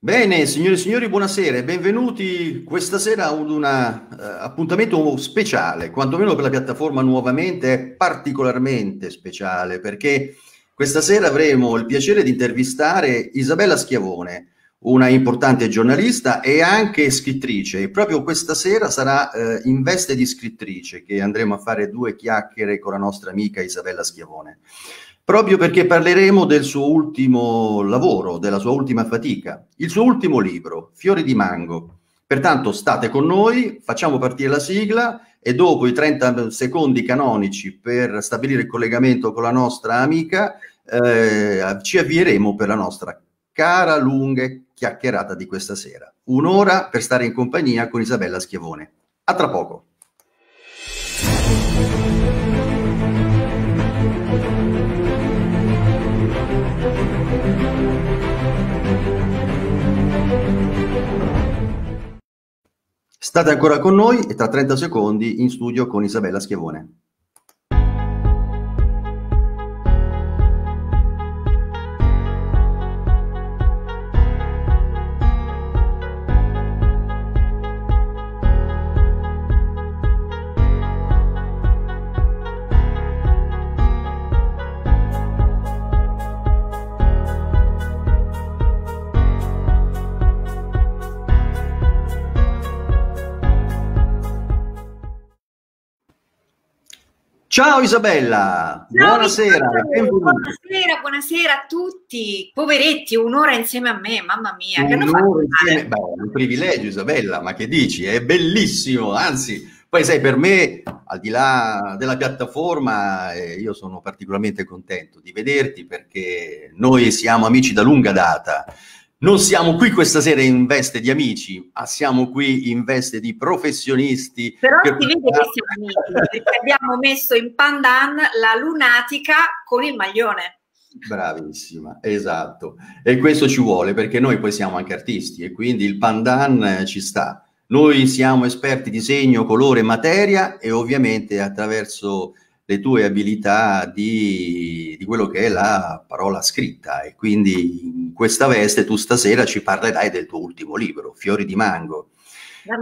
Bene, signore e signori, buonasera e benvenuti questa sera ad un uh, appuntamento speciale, quantomeno per la piattaforma nuovamente è particolarmente speciale perché questa sera avremo il piacere di intervistare Isabella Schiavone, una importante giornalista e anche scrittrice. E proprio questa sera sarà uh, in veste di scrittrice che andremo a fare due chiacchiere con la nostra amica Isabella Schiavone proprio perché parleremo del suo ultimo lavoro, della sua ultima fatica, il suo ultimo libro, Fiori di Mango. Pertanto state con noi, facciamo partire la sigla e dopo i 30 secondi canonici per stabilire il collegamento con la nostra amica, eh, ci avvieremo per la nostra cara, lunga chiacchierata di questa sera. Un'ora per stare in compagnia con Isabella Schiavone. A tra poco. State ancora con noi e tra 30 secondi in studio con Isabella Schiavone. Ciao Isabella, Ciao, buonasera. Buonasera, buonasera a tutti. Poveretti, un'ora insieme a me, mamma mia. Che un'ora insieme, beh, un privilegio Isabella, ma che dici? È bellissimo, anzi, poi sai, per me, al di là della piattaforma, eh, io sono particolarmente contento di vederti perché noi siamo amici da lunga data non siamo qui questa sera in veste di amici, ma siamo qui in veste di professionisti. Però si vede che siamo amici, perché abbiamo messo in pandan la lunatica con il maglione. Bravissima, esatto. E questo ci vuole perché noi poi siamo anche artisti e quindi il pandan ci sta. Noi siamo esperti di segno, colore, materia e ovviamente attraverso le tue abilità di, di, quello che è la parola scritta. E quindi in questa veste tu stasera ci parlerai del tuo ultimo libro, Fiori di Mango,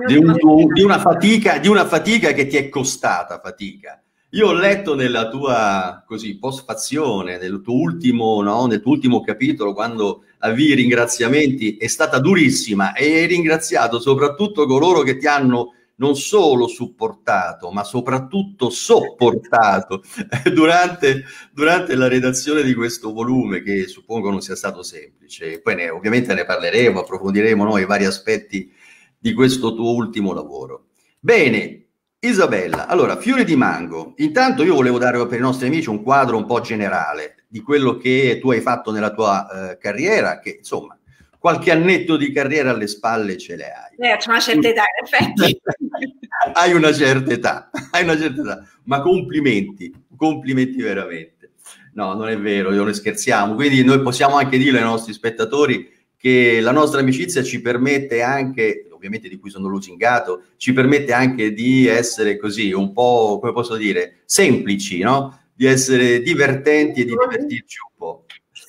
di, un di, una fatica, di una fatica che ti è costata fatica. Io ho letto nella tua così, postfazione, nel tuo, ultimo, no, nel tuo ultimo capitolo, quando avvii i ringraziamenti, è stata durissima e hai ringraziato soprattutto coloro che ti hanno non solo supportato, ma soprattutto sopportato durante, durante, la redazione di questo volume, che suppongo non sia stato semplice. Poi ne, ovviamente ne parleremo, approfondiremo noi i vari aspetti di questo tuo ultimo lavoro. Bene, Isabella, allora, Fiori di Mango. Intanto io volevo dare per i nostri amici un quadro un po' generale di quello che tu hai fatto nella tua eh, carriera, che insomma qualche annetto di carriera alle spalle ce le hai. Eh, c'è una certa età, in effetti. hai una certa età, hai una certa età, ma complimenti, complimenti veramente. No, non è vero, noi scherziamo. Quindi noi possiamo anche dire ai nostri spettatori che la nostra amicizia ci permette anche, ovviamente di cui sono lusingato, ci permette anche di essere così un po', come posso dire, semplici, no? Di essere divertenti e di divertirci un po'.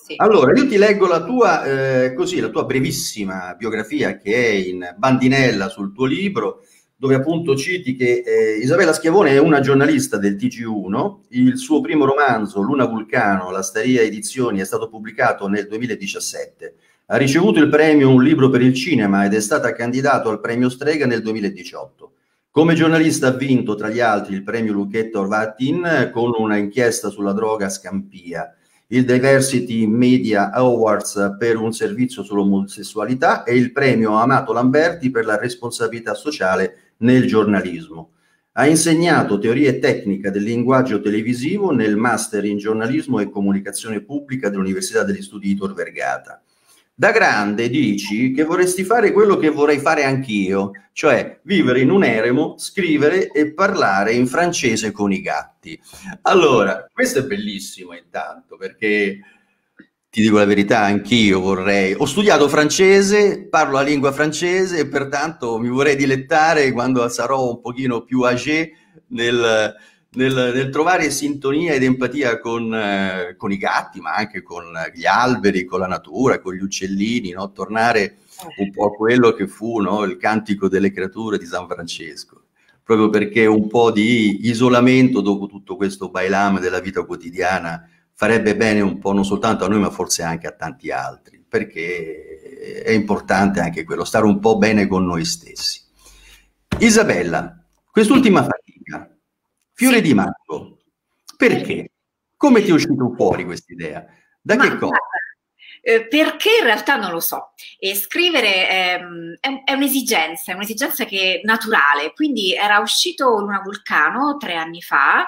Sì. Allora, io ti leggo la tua, eh, così, la tua brevissima biografia che è in bandinella sul tuo libro, dove appunto citi che eh, Isabella Schiavone è una giornalista del TG1, il suo primo romanzo, Luna Vulcano, la Staria Edizioni, è stato pubblicato nel 2017. Ha ricevuto il premio Un libro per il cinema ed è stata candidato al premio Strega nel 2018. Come giornalista ha vinto, tra gli altri, il premio Lucchetto Orvatin con una inchiesta sulla droga Scampia il Diversity Media Awards per un servizio sull'omosessualità e il premio Amato Lamberti per la responsabilità sociale nel giornalismo. Ha insegnato teoria e tecnica del linguaggio televisivo nel Master in giornalismo e comunicazione pubblica dell'Università degli Studi di Tor Vergata da grande dici che vorresti fare quello che vorrei fare anch'io, cioè vivere in un eremo, scrivere e parlare in francese con i gatti. Allora, questo è bellissimo intanto perché ti dico la verità, anch'io vorrei. Ho studiato francese, parlo la lingua francese e pertanto mi vorrei dilettare quando sarò un pochino più âgé nel, nel, nel trovare sintonia ed empatia con, eh, con, i gatti, ma anche con gli alberi, con la natura, con gli uccellini, no? tornare un po' a quello che fu no? il cantico delle creature di San Francesco proprio perché un po' di isolamento dopo tutto questo bailam della vita quotidiana farebbe bene un po' non soltanto a noi ma forse anche a tanti altri, perché è importante anche quello, stare un po' bene con noi stessi. Isabella, quest'ultima fiore di mago, perché? Come ti è uscito fuori questa idea? Da ma, che cosa? Eh, perché in realtà non lo so. E scrivere ehm, è, è, un'esigenza, è un'esigenza che è naturale. Quindi era uscito Luna Vulcano tre anni fa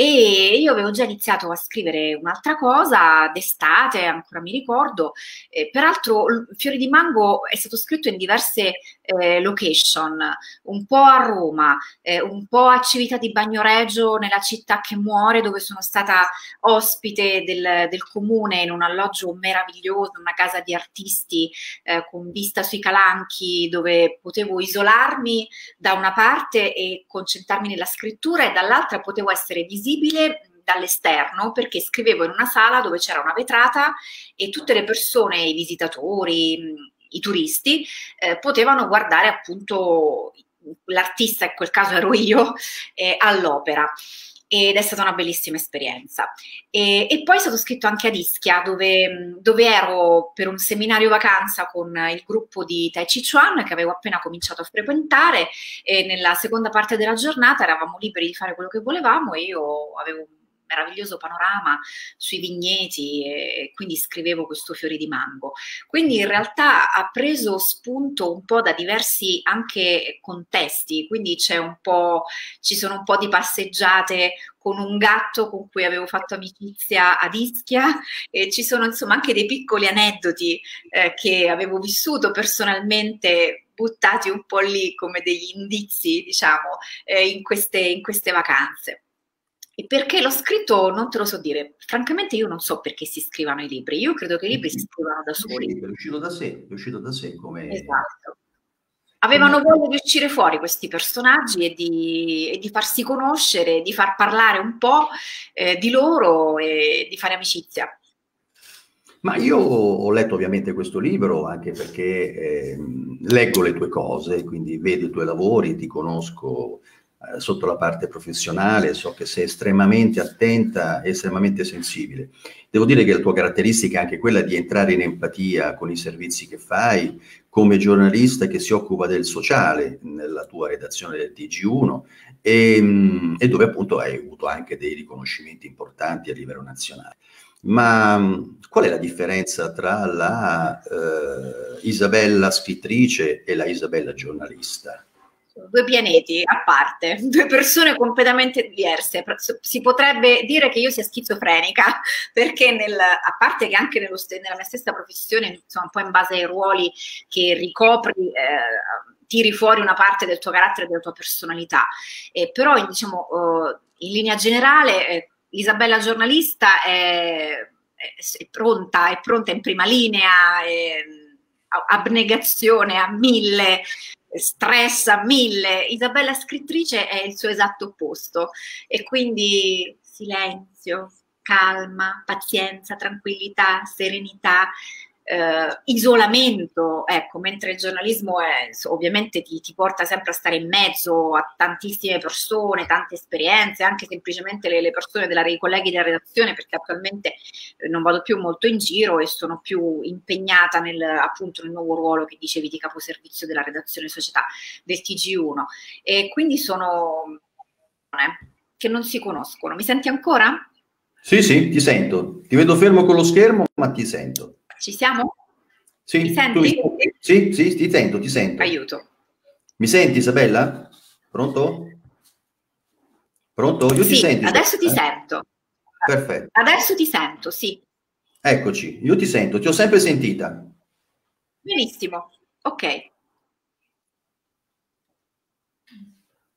e io avevo già iniziato a scrivere un'altra cosa d'estate, ancora mi ricordo. Eh, peraltro, Fiori di Mango è stato scritto in diverse eh, location, un po' a Roma, eh, un po' a Civita di Bagnoregio, nella città che muore, dove sono stata ospite del, del comune in un alloggio meraviglioso, una casa di artisti eh, con vista sui calanchi, dove potevo isolarmi da una parte e concentrarmi nella scrittura e dall'altra potevo essere visibile visibile dall'esterno perché scrivevo in una sala dove c'era una vetrata e tutte le persone, i visitatori, i turisti, eh, potevano guardare appunto l'artista, in quel caso ero io, eh, all'opera ed è stata una bellissima esperienza. E, e, poi è stato scritto anche ad Ischia, dove, dove, ero per un seminario vacanza con il gruppo di Tai Chi Chuan che avevo appena cominciato a frequentare e nella seconda parte della giornata eravamo liberi di fare quello che volevamo e io avevo meraviglioso panorama sui vigneti e quindi scrivevo questo fiore di mango. Quindi in realtà ha preso spunto un po' da diversi anche contesti, quindi c'è un po', ci sono un po' di passeggiate con un gatto con cui avevo fatto amicizia ad Ischia e ci sono insomma anche dei piccoli aneddoti eh, che avevo vissuto personalmente buttati un po' lì come degli indizi, diciamo, eh, in, queste, in queste vacanze. E perché l'ho scritto non te lo so dire. Francamente io non so perché si scrivano i libri. Io credo che i libri si scrivano da soli. È uscito da sé, è uscito da sé come... Esatto. Avevano voglia di uscire fuori questi personaggi e di, e di farsi conoscere, di far parlare un po' eh, di loro e di fare amicizia. Ma io ho letto ovviamente questo libro anche perché eh, leggo le tue cose, quindi vedo i tuoi lavori, ti conosco eh, sotto la parte professionale, so che sei estremamente attenta e estremamente sensibile. Devo dire che la tua caratteristica è anche quella di entrare in empatia con i servizi che fai, come giornalista che si occupa del sociale nella tua redazione del TG1 e, mm, e dove appunto hai avuto anche dei riconoscimenti importanti a livello nazionale. Ma mm, qual è la differenza tra la eh, Isabella scrittrice e la Isabella giornalista? Due pianeti a parte, due persone completamente diverse. Si potrebbe dire che io sia schizofrenica, perché nel, a parte che anche nello, nella mia stessa professione, insomma, un po' in base ai ruoli che ricopri, eh, tiri fuori una parte del tuo carattere della tua personalità. Eh, però, diciamo, uh, in linea generale, eh, Isabella giornalista è, è, pronta, è pronta in prima linea. È, abnegazione a mille, stress a mille. Isabella scrittrice è il suo esatto opposto e quindi silenzio, calma, pazienza, tranquillità, serenità, eh, isolamento, ecco, mentre il giornalismo è, ovviamente ti, ti, porta sempre a stare in mezzo a tantissime persone, tante esperienze, anche semplicemente le, le persone della, i colleghi della redazione, perché attualmente eh, non vado più molto in giro e sono più impegnata nel, appunto nel nuovo ruolo che dicevi di caposervizio della redazione società del TG1 e quindi sono che non si conoscono. Mi senti ancora? Sì, sì, ti sento. Ti vedo fermo con lo schermo, ma ti sento. Ci siamo? Sì, mi senti? Mi... Sì, sì, ti sento, ti sento. Aiuto. Mi senti Isabella? Pronto? Pronto? Io sì, ti sento. Adesso ti eh? sento. Perfetto. Adesso ti sento, sì. Eccoci, io ti sento, ti ho sempre sentita. Benissimo, ok.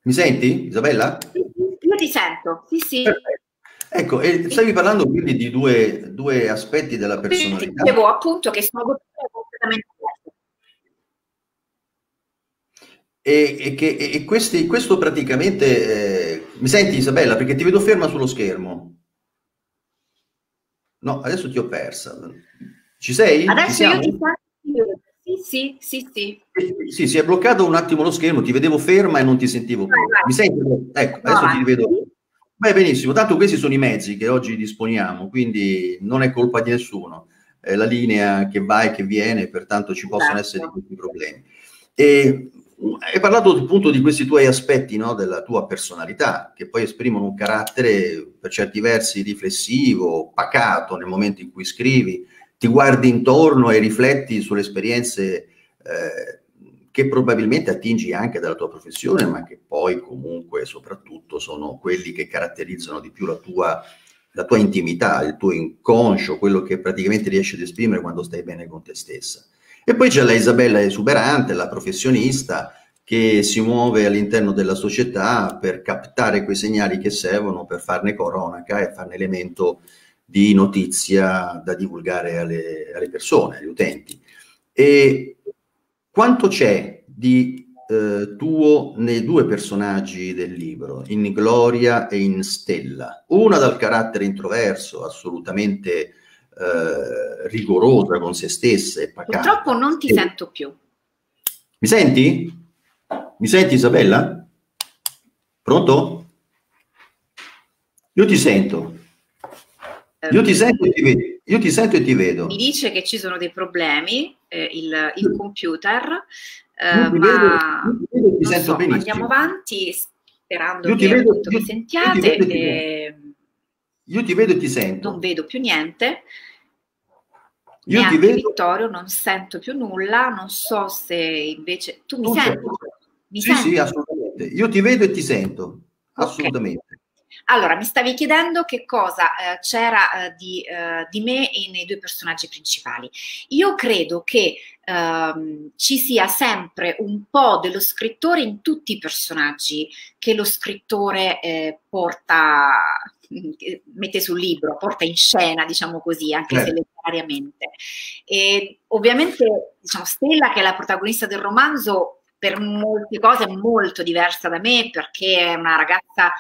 Mi senti, Isabella? Io ti sento, sì, sì. Perfetto. Ecco, e stavi parlando quindi di due, due aspetti della personalità. Dicevo appunto che sono completamente. E, e, che, e questi, questo praticamente... Eh, mi senti Isabella? Perché ti vedo ferma sullo schermo. No, adesso ti ho persa. Ci sei? Adesso io ti sento. Sì, sì, sì, sì. Sì, si è bloccato un attimo lo schermo, ti vedevo ferma e non ti sentivo più. Mi senti? Ecco, adesso ti vedo. Beh, benissimo, tanto questi sono i mezzi che oggi disponiamo, quindi non è colpa di nessuno. È la linea che va e che viene, pertanto ci possono esatto. essere questi problemi. E hai parlato appunto di questi tuoi aspetti no, della tua personalità, che poi esprimono un carattere per certi versi riflessivo, pacato nel momento in cui scrivi, ti guardi intorno e rifletti sulle esperienze eh, che probabilmente attingi anche dalla tua professione, ma che poi comunque soprattutto sono quelli che caratterizzano di più la tua, la tua intimità, il tuo inconscio, quello che praticamente riesci ad esprimere quando stai bene con te stessa. E poi c'è la Isabella esuberante, la professionista che si muove all'interno della società per captare quei segnali che servono per farne cronaca e farne elemento di notizia da divulgare alle, alle persone, agli utenti. E quanto c'è di eh, tuo nei due personaggi del libro, in Gloria e in Stella? Una dal carattere introverso, assolutamente eh, rigorosa con se stessa e pacata. Purtroppo non ti e... sento più. Mi senti? Mi senti Isabella? Pronto? Io ti sento. Io ti sento e ti vedo. Io ti sento e ti vedo. Mi dice che ci sono dei problemi, eh, il, il, computer, eh, ma vedo, ti sento so, andiamo avanti sperando io che vedo, io, mi sentiate. Io ti, e... io ti vedo e ti sento. Non vedo più niente. Io ti vedo. Vittorio, non sento più nulla, non so se invece tu mi non senti. Mi sì, senti? sì, assolutamente. Io ti vedo e ti sento, assolutamente. Okay. Allora, mi stavi chiedendo che cosa eh, c'era eh, di, eh, di, me nei due personaggi principali. Io credo che ehm, ci sia sempre un po' dello scrittore in tutti i personaggi che lo scrittore eh, porta, mette sul libro, porta in scena, diciamo così, anche se eh. letterariamente. E ovviamente, diciamo, Stella, che è la protagonista del romanzo, per molte cose è molto diversa da me perché è una ragazza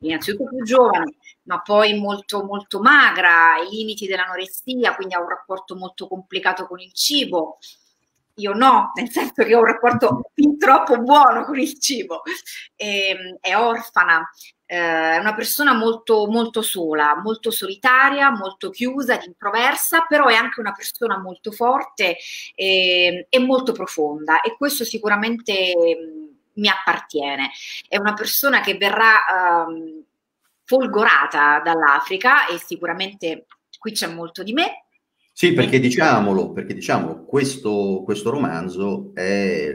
innanzitutto più giovane, ma poi molto, molto magra, ai limiti dell'anoressia, quindi ha un rapporto molto complicato con il cibo. Io no, nel senso che ho un rapporto fin troppo buono con il cibo. E, ehm, è orfana, eh, è una persona molto, molto sola, molto solitaria, molto chiusa, introversa, però è anche una persona molto forte e, ehm, e molto profonda e questo sicuramente mi appartiene. È una persona che verrà um, folgorata dall'Africa e sicuramente qui c'è molto di me. Sì, perché diciamolo, perché diciamolo questo, questo romanzo è,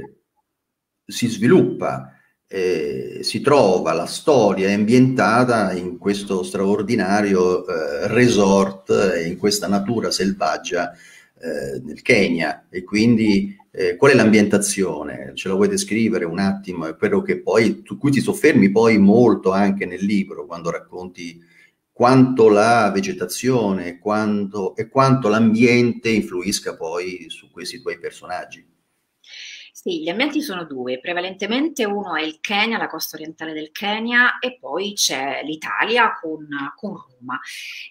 si sviluppa, eh, si trova, la storia è ambientata in questo straordinario eh, resort, in questa natura selvaggia eh, nel Kenya e quindi eh, qual è l'ambientazione? Ce la vuoi descrivere un attimo? È quello che poi, su cui ti soffermi poi molto anche nel libro, quando racconti quanto la vegetazione quanto, e quanto l'ambiente influisca poi su questi tuoi personaggi. Sì, gli ambienti sono due, prevalentemente uno è il Kenya, la costa orientale del Kenya e poi c'è l'Italia con, con Roma.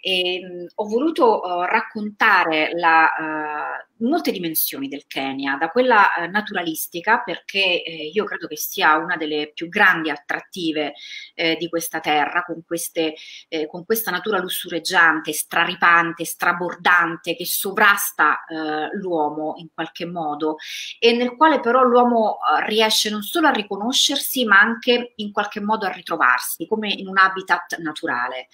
E, mh, ho voluto uh, raccontare la, uh, molte dimensioni del Kenya, da quella eh, naturalistica, perché eh, io credo che sia una delle più grandi attrattive eh, di questa terra, con, queste, eh, con, questa natura lussureggiante, straripante, strabordante, che sovrasta l'uomo in qualche modo, e nel quale però l'uomo riesce non solo a riconoscersi, ma anche in qualche modo a ritrovarsi, come in un habitat naturale.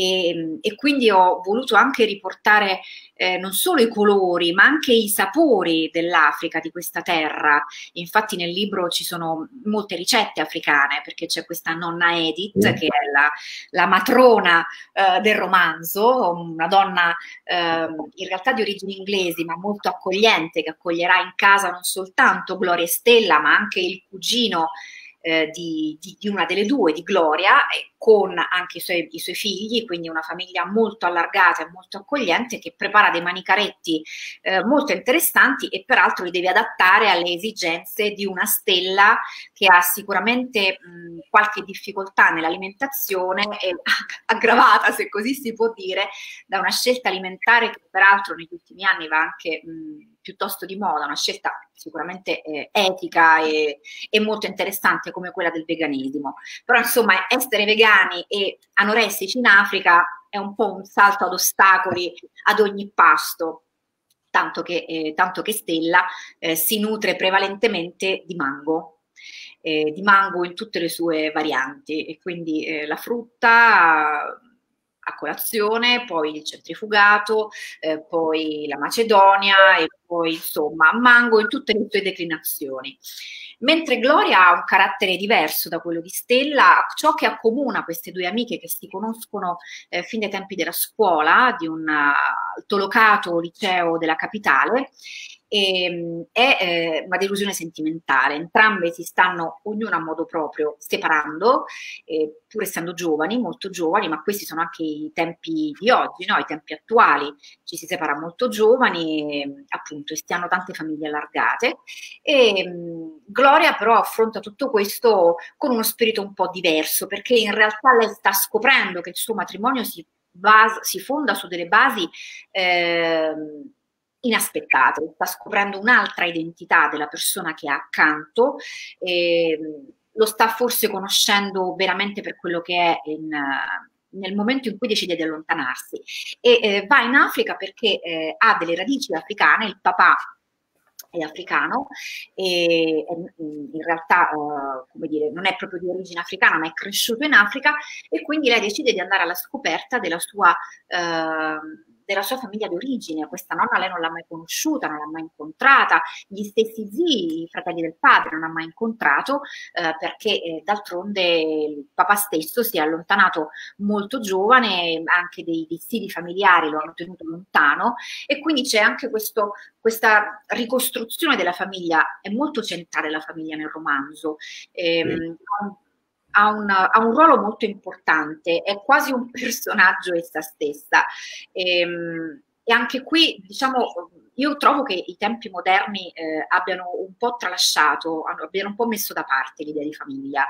E, e, quindi ho voluto anche riportare eh, non solo i colori, ma anche i sapori dell'Africa, di questa terra. Infatti nel libro ci sono molte ricette africane, perché c'è questa nonna Edith, che è la, la matrona eh, del romanzo, una donna eh, in realtà di origini inglesi, ma molto accogliente, che accoglierà in casa non soltanto Gloria e Stella, ma anche il cugino eh, di, di, di, una delle due, di Gloria, con anche i suoi, i suoi, figli, quindi una famiglia molto allargata e molto accogliente che prepara dei manicaretti eh, molto interessanti e peraltro li deve adattare alle esigenze di una stella che ha sicuramente mh, qualche difficoltà nell'alimentazione aggravata, se così si può dire, da una scelta alimentare che peraltro negli ultimi anni va anche mh, piuttosto di moda, una scelta sicuramente eh, etica e, e, molto interessante come quella del veganesimo. Però insomma essere vegani e anoressici in Africa è un po' un salto ad ostacoli ad ogni pasto. Tanto che, eh, tanto che Stella eh, si nutre prevalentemente di mango, eh, di mango in tutte le sue varianti e quindi eh, la frutta a colazione, poi il centrifugato, eh, poi la macedonia e poi insomma mango in tutte le sue declinazioni. Mentre Gloria ha un carattere diverso da quello di Stella, ciò che accomuna queste due amiche che si conoscono eh, fin dai tempi della scuola, di un altolocato liceo della capitale, e, ehm, è eh, una delusione sentimentale. Entrambe si stanno, ognuna a modo proprio, separando, eh, pur essendo giovani, molto giovani, ma questi sono anche i tempi di oggi, no? i tempi attuali. Ci si separa molto giovani, e, appunto, e si hanno tante famiglie allargate. E, mh, Gloria però affronta tutto questo con uno spirito un po' diverso, perché in realtà lei sta scoprendo che il suo matrimonio si, basa, si fonda su delle basi... Eh, inaspettate, sta scoprendo un'altra identità della persona che ha accanto, eh, lo sta forse conoscendo veramente per quello che è in, nel momento in cui decide di allontanarsi. E eh, va in Africa perché eh, ha delle radici africane, il papà è africano e in realtà uh, come dire, non è proprio di origine africana ma è cresciuto in Africa e quindi lei decide di andare alla scoperta della sua uh, della sua famiglia d'origine. Questa nonna lei non l'ha mai conosciuta, non l'ha mai incontrata, gli stessi zii, i fratelli del padre, non l'ha mai incontrato eh, perché eh, d'altronde il papà stesso si è allontanato molto giovane, anche dei, dei siti familiari lo hanno tenuto lontano e quindi c'è anche questo, questa ricostruzione della famiglia, è molto centrale la famiglia nel romanzo. Eh, ha un, ha un, ruolo molto importante, è quasi un personaggio essa stessa. Ehm, e anche qui, diciamo, io trovo che i tempi moderni eh, abbiano un po' tralasciato, abbiano un po' messo da parte l'idea di famiglia.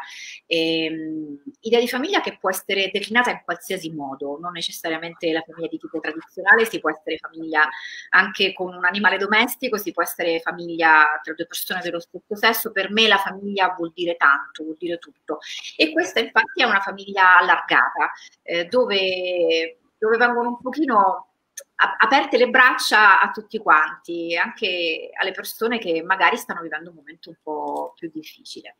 E, um, idea di famiglia che può essere declinata in qualsiasi modo, non necessariamente la famiglia di tipo tradizionale, si può essere famiglia anche con un animale domestico, si può essere famiglia tra due persone dello stesso sesso. Per me la famiglia vuol dire tanto, vuol dire tutto. E questa infatti è una famiglia allargata, eh, dove, dove vengono un pochino aperte le braccia a tutti quanti, anche alle persone che magari stanno vivendo un momento un po' più difficile.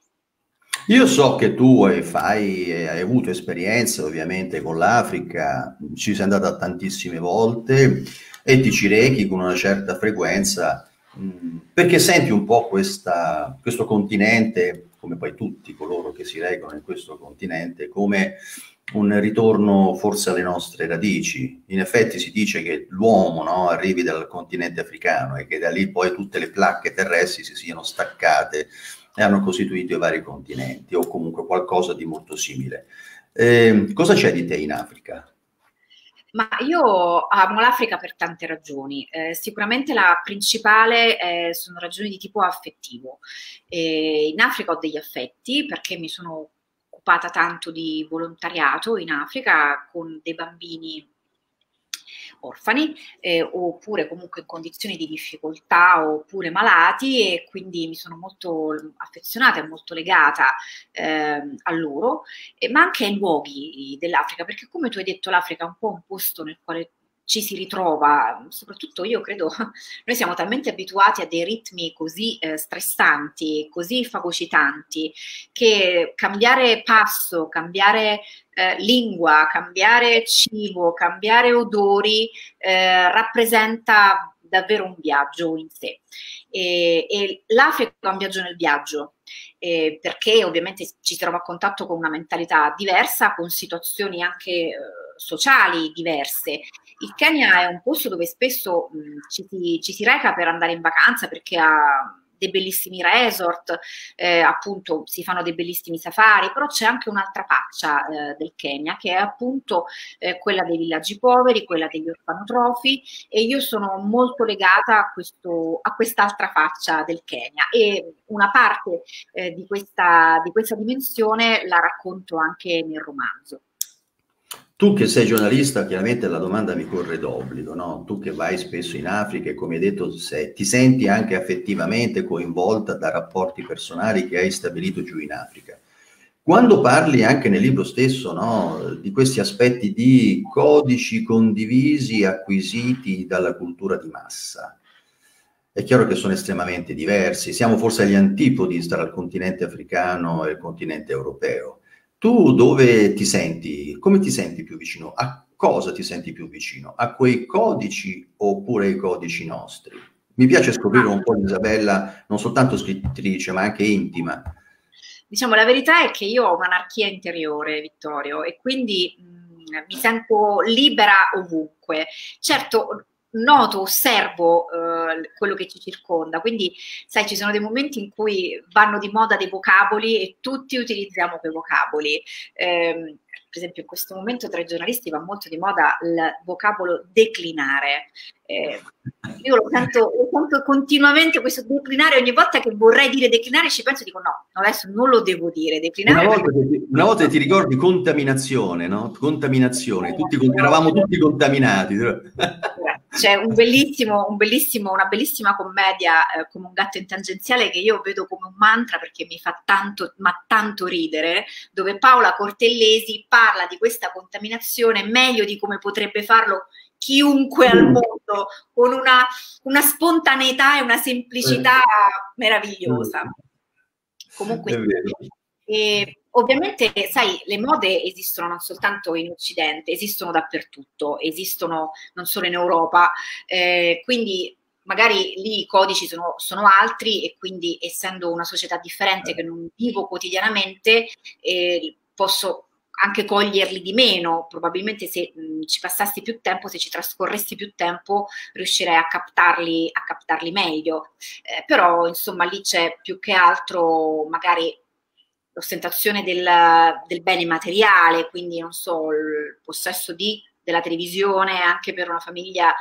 Io so che tu fai, hai avuto esperienze ovviamente con l'Africa, ci sei andata tantissime volte e ti ci rechi con una certa frequenza mm, perché senti un po' questa, questo continente, come poi tutti coloro che si reggono in questo continente, come un ritorno forse alle nostre radici. In effetti si dice che l'uomo no, arrivi dal continente africano e che da lì poi tutte le placche terrestri si siano staccate e hanno costituito i vari continenti o comunque qualcosa di molto simile. Eh, cosa c'è di te in Africa? Ma io amo l'Africa per tante ragioni. Eh, sicuramente la principale eh, sono ragioni di tipo affettivo. Eh, in Africa ho degli affetti perché mi sono occupata tanto di volontariato in Africa con dei bambini orfani eh, oppure comunque in condizioni di difficoltà oppure malati e quindi mi sono molto affezionata e molto legata eh, a loro, eh, ma anche ai luoghi dell'Africa, perché come tu hai detto l'Africa è un po' un posto nel quale ci si ritrova, soprattutto io credo, noi siamo talmente abituati a dei ritmi così eh, stressanti, così fagocitanti, che cambiare passo, cambiare eh, lingua, cambiare cibo, cambiare odori eh, rappresenta davvero un viaggio in sé. E, e l'Africa è un viaggio nel viaggio, eh, perché ovviamente ci si trova a contatto con una mentalità diversa, con situazioni anche eh, sociali diverse il Kenya è un posto dove spesso mh, ci, si, ci, si, reca per andare in vacanza perché ha dei bellissimi resort, eh, appunto si fanno dei bellissimi safari, però c'è anche un'altra faccia eh, del Kenya che è appunto eh, quella dei villaggi poveri, quella degli orfanotrofi e io sono molto legata a, questo, a quest'altra faccia del Kenya e una parte eh, di, questa, di questa dimensione la racconto anche nel romanzo. Tu che sei giornalista, chiaramente la domanda mi corre d'obbligo, no? Tu che vai spesso in Africa e come hai detto sei, ti senti anche affettivamente coinvolta da rapporti personali che hai stabilito giù in Africa. Quando parli anche nel libro stesso no, di questi aspetti di codici condivisi acquisiti dalla cultura di massa, è chiaro che sono estremamente diversi, siamo forse agli antipodi tra il continente africano e il continente europeo tu dove ti senti? Come ti senti più vicino? A cosa ti senti più vicino? A quei codici oppure ai codici nostri? Mi piace scoprire un po' Isabella, non soltanto scrittrice, ma anche intima. Diciamo, la verità è che io ho un'anarchia interiore, Vittorio, e quindi mh, mm, mi sento libera ovunque. Certo, noto, osservo eh, quello che ci circonda. Quindi, sai, ci sono dei momenti in cui vanno di moda dei vocaboli e tutti utilizziamo quei vocaboli. Eh, per esempio in questo momento tra i giornalisti va molto di moda il vocabolo declinare. Eh, io lo sento, lo sento, continuamente questo declinare, ogni volta che vorrei dire declinare ci penso e dico no, adesso non lo devo dire, declinare. Una volta, perché... una volta ti ricordi contaminazione, no? Contaminazione, tutti, eravamo tutti contaminati. C'è un bellissimo, un bellissimo, una bellissima commedia eh, come un gatto in tangenziale che io vedo come un mantra perché mi fa tanto, ma tanto ridere, dove Paola Cortellesi parla di questa contaminazione meglio di come potrebbe farlo chiunque al mm. mondo, con una, una spontaneità e una semplicità mm. meravigliosa. Comunque, e, ovviamente, sai, le mode esistono non soltanto in Occidente, esistono dappertutto, esistono non solo in Europa, eh, quindi magari lì i codici sono, sono, altri e quindi essendo una società differente che non vivo quotidianamente, eh, posso anche coglierli di meno, probabilmente se mh, ci passassi più tempo, se ci trascorressi più tempo, riuscirei a captarli, a captarli meglio. Eh, però insomma lì c'è più che altro magari l'ostentazione del, del bene materiale, quindi non so, il possesso di, della televisione anche per una famiglia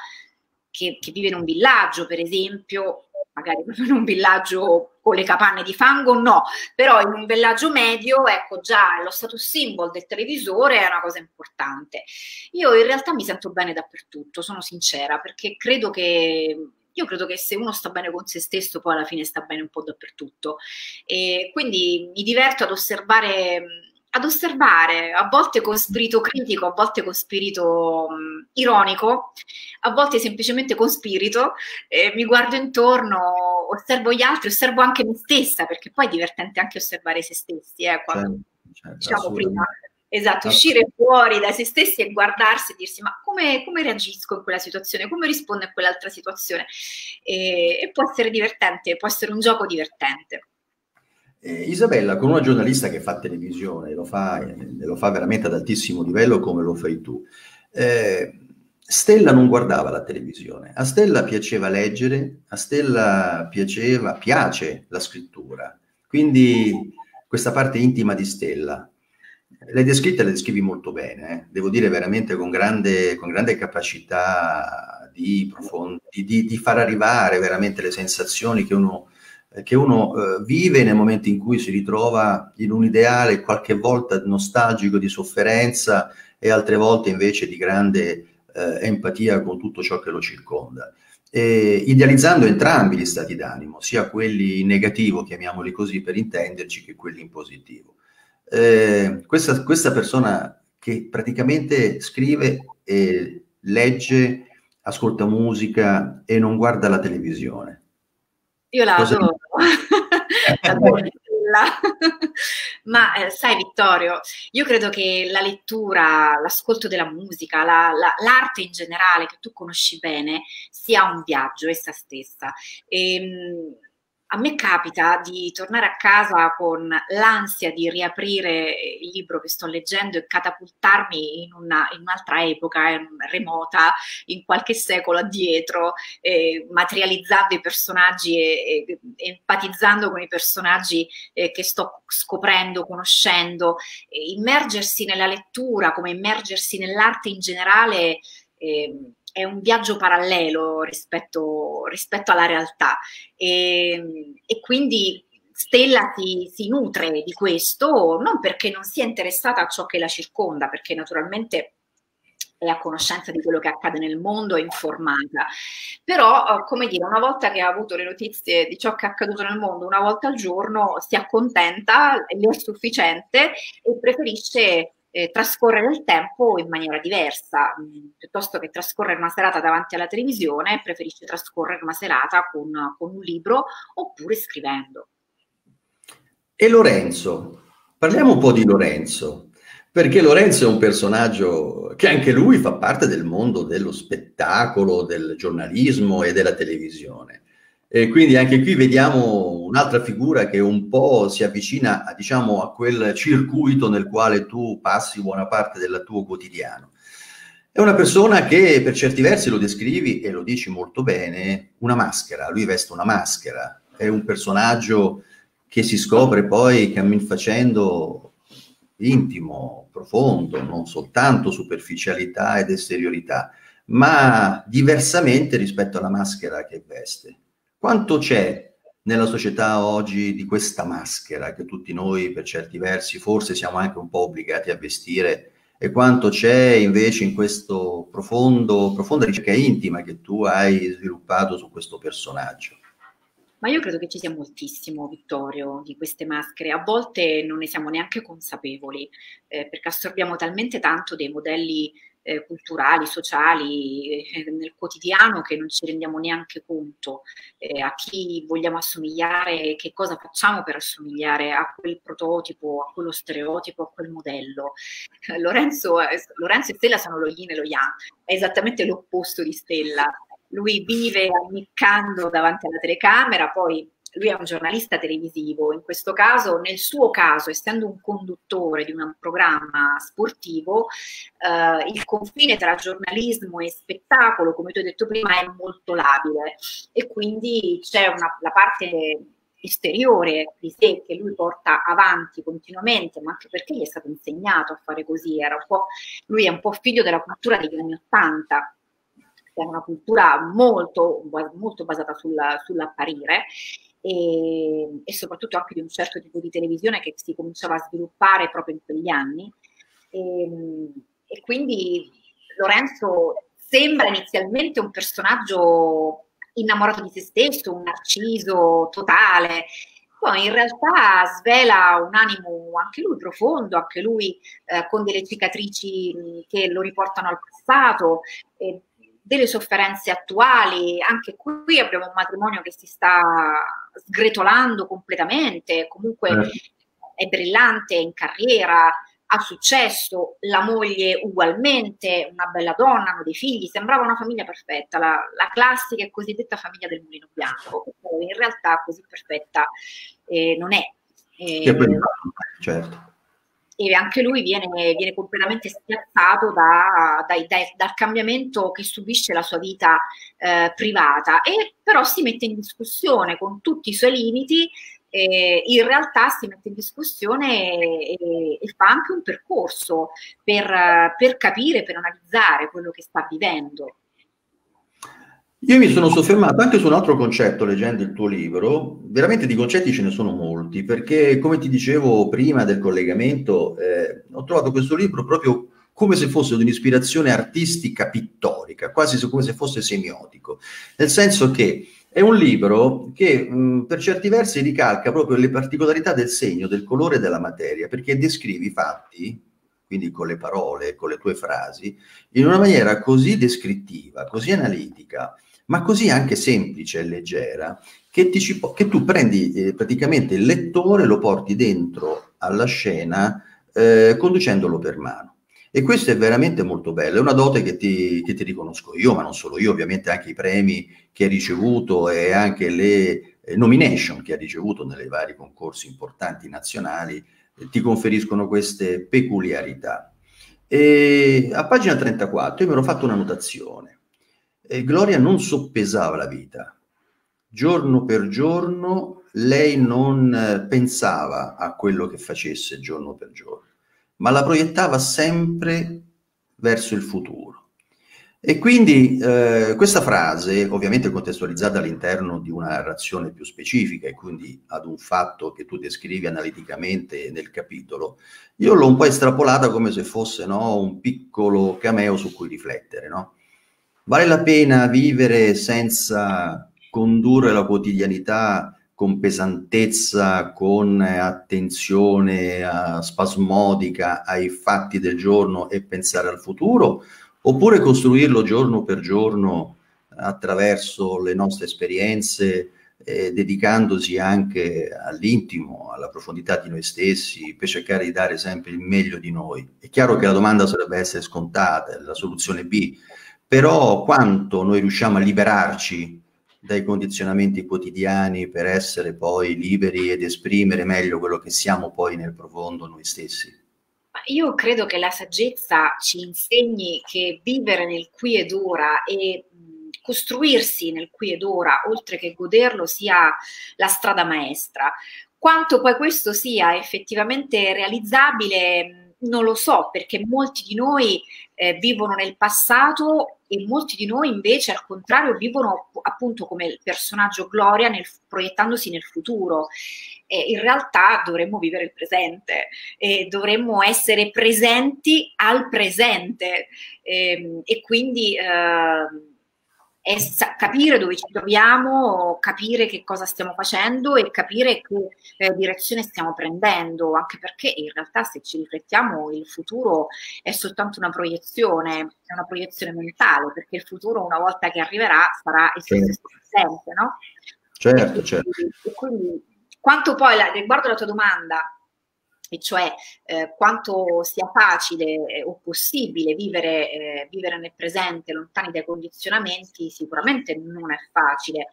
che, che vive in un villaggio, per esempio, magari proprio in un villaggio con le capanne di fango, no, però in un villaggio medio, ecco già lo status symbol del televisore è una cosa importante. Io in realtà mi sento bene dappertutto, sono sincera, perché credo che io credo che se uno sta bene con se stesso, poi alla fine sta bene un po' dappertutto. E quindi mi diverto ad osservare ad osservare, a volte con spirito critico, a volte con spirito um, ironico, a volte semplicemente con spirito, eh, mi guardo intorno, osservo gli altri, osservo anche me stessa, perché poi è divertente anche osservare se stessi, eh, quando, certo, certo, diciamo prima. Esatto, uscire fuori da se stessi e guardarsi e dirsi ma come, come reagisco in quella situazione, come rispondo a quell'altra situazione e, e può essere divertente, può essere un gioco divertente. Eh, Isabella, con una giornalista che fa televisione, lo fa, eh, lo fa veramente ad altissimo livello come lo fai tu, eh, Stella non guardava la televisione, a Stella piaceva leggere, a Stella piaceva, piace la scrittura, quindi questa parte intima di Stella. Le descritte le descrivi molto bene, eh? devo dire veramente con grande, con grande capacità di, profondi, di, di, far arrivare veramente le sensazioni che uno che uno eh, vive nel momento in cui si ritrova in un ideale qualche volta nostalgico di sofferenza e altre volte invece di grande eh, empatia con tutto ciò che lo circonda. E, idealizzando entrambi gli stati d'animo, sia quelli in negativo, chiamiamoli così per intenderci, che quelli in positivo. Eh, questa, questa persona che praticamente scrive e legge, ascolta musica e non guarda la televisione io la Cosa adoro. Ma eh, sai Vittorio, io credo che la lettura, l'ascolto della musica, la, la, l'arte in generale che tu conosci bene sia un viaggio essa stessa. E, ehm, a me capita di tornare a casa con l'ansia di riaprire il libro che sto leggendo e catapultarmi in, una, in un'altra epoca in remota, in qualche secolo addietro, eh, materializzando i personaggi e, e, empatizzando con i personaggi eh, che sto scoprendo, conoscendo. Immergersi nella lettura, come immergersi nell'arte in generale. Eh, è un viaggio parallelo rispetto, rispetto alla realtà e, e quindi Stella si, si, nutre di questo non perché non sia interessata a ciò che la circonda, perché naturalmente è a conoscenza di quello che accade nel mondo, è informata. Però, eh, come dire, una volta che ha avuto le notizie di ciò che è accaduto nel mondo, una volta al giorno, si accontenta, è sufficiente e preferisce eh, trascorrere il tempo in maniera diversa, mh, mm, piuttosto che trascorrere una serata davanti alla televisione, preferisce trascorrere una serata con, con un libro oppure scrivendo. E Lorenzo, parliamo un po' di Lorenzo, perché Lorenzo è un personaggio che anche lui fa parte del mondo dello spettacolo, del giornalismo e della televisione. E quindi anche qui vediamo un'altra figura che un po' si avvicina a, diciamo, a quel circuito nel quale tu passi buona parte del tuo quotidiano. È una persona che per certi versi lo descrivi e lo dici molto bene, una maschera, lui veste una maschera, è un personaggio che si scopre poi cammin facendo intimo, profondo, non soltanto superficialità ed esteriorità, ma diversamente rispetto alla maschera che veste. Quanto c'è nella società oggi di questa maschera che tutti noi per certi versi forse siamo anche un po' obbligati a vestire e quanto c'è invece in profondo, profonda ricerca intima che tu hai sviluppato su questo personaggio? Ma io credo che ci sia moltissimo, Vittorio, di queste maschere. A volte non ne siamo neanche consapevoli, eh, perché assorbiamo talmente tanto dei modelli eh, culturali, sociali, eh, nel quotidiano che non ci rendiamo neanche conto eh, a chi vogliamo assomigliare, che cosa facciamo per assomigliare a quel prototipo, a quello stereotipo, a quel modello. Lorenzo, eh, Lorenzo e Stella sono lo yin e lo yang, è esattamente l'opposto di Stella. Lui vive ammiccando davanti alla telecamera, poi lui è un giornalista televisivo, in questo caso, nel suo caso, essendo un conduttore di un programma sportivo, eh, il confine tra giornalismo e spettacolo, come tu hai detto prima, è molto labile. E quindi c'è una, la parte esteriore di sé che lui porta avanti continuamente, ma anche perché gli è stato insegnato a fare così, lui è un po' figlio della cultura degli anni Ottanta, che è una cultura molto, molto basata sulla, sull'apparire e, e, soprattutto anche di un certo tipo di televisione che si cominciava a sviluppare proprio in quegli anni. E, ehm, e quindi Lorenzo sembra inizialmente un personaggio innamorato di se stesso, un narciso totale, poi in realtà svela un animo anche lui profondo, anche lui eh, con delle cicatrici che lo riportano al passato, eh, delle sofferenze attuali, anche qui abbiamo un matrimonio che si sta sgretolando completamente, comunque eh. è brillante, è in carriera, ha successo, la moglie ugualmente, una bella donna, hanno dei figli, sembrava una famiglia perfetta, la, la classica e cosiddetta famiglia del mulino bianco, che in realtà così perfetta eh, non è. Eh, certo e anche lui viene, viene completamente spiazzato da, da, da, dal cambiamento che subisce la sua vita eh, privata e però si mette in discussione con tutti i suoi limiti eh, in realtà si mette in discussione e, e fa anche un percorso per, per capire, per analizzare quello che sta vivendo. Io mi sono soffermato anche su un altro concetto leggendo il tuo libro, veramente di concetti ce ne sono molti, perché come ti dicevo prima del collegamento, eh, ho trovato questo libro proprio come se fosse un'ispirazione artistica pittorica, quasi come se fosse semiotico, nel senso che è un libro che mh, per certi versi ricalca proprio le particolarità del segno, del colore della materia, perché descrivi i fatti, quindi con le parole, con le tue frasi, in una maniera così descrittiva, così analitica, ma così anche semplice e leggera, che, ci, che tu prendi eh, praticamente il lettore, lo porti dentro alla scena eh, conducendolo per mano. E questo è veramente molto bello, è una dote che ti, che ti, riconosco io, ma non solo io, ovviamente anche i premi che hai ricevuto e anche le eh, nomination che ha ricevuto nelle vari concorsi importanti nazionali eh, ti conferiscono queste peculiarità. E a pagina 34 io mi ero fatto una notazione. E Gloria non soppesava la vita. Giorno per giorno lei non eh, pensava a quello che facesse giorno per giorno, ma la proiettava sempre verso il futuro. E quindi eh, questa frase, ovviamente contestualizzata all'interno di una narrazione più specifica e quindi ad un fatto che tu descrivi analiticamente nel capitolo, io l'ho un po' estrapolata come se fosse no, un piccolo cameo su cui riflettere. No? Vale la pena vivere senza condurre la quotidianità con pesantezza, con attenzione spasmodica ai fatti del giorno e pensare al futuro? oppure costruirlo giorno per giorno attraverso le nostre esperienze, eh, dedicandosi anche all'intimo, alla profondità di noi stessi, per cercare di dare sempre il meglio di noi. È chiaro che la domanda dovrebbe essere scontata, la soluzione B, però quanto noi riusciamo a liberarci dai condizionamenti quotidiani per essere poi liberi ed esprimere meglio quello che siamo poi nel profondo noi stessi? Io credo che la saggezza ci insegni che vivere nel qui ed ora e costruirsi nel qui ed ora, oltre che goderlo, sia la strada maestra. Quanto poi questo sia effettivamente realizzabile, non lo so, perché molti di noi eh, vivono nel passato e molti di noi invece al contrario vivono appunto come il personaggio Gloria nel, proiettandosi nel futuro. Eh, in realtà dovremmo vivere il presente e dovremmo essere presenti al presente. Eh, e quindi eh, capire dove ci troviamo, capire che cosa stiamo facendo e capire che eh, direzione stiamo prendendo, anche perché in realtà se ci riflettiamo il futuro è soltanto una proiezione, è una proiezione mentale, perché il futuro una volta che arriverà sarà il stesso certo. presente, no? Certo, certo. E quindi quanto poi, la, riguardo alla tua domanda, e cioè eh, quanto sia facile eh, o possibile vivere, eh, vivere nel presente lontani dai condizionamenti, sicuramente non è facile.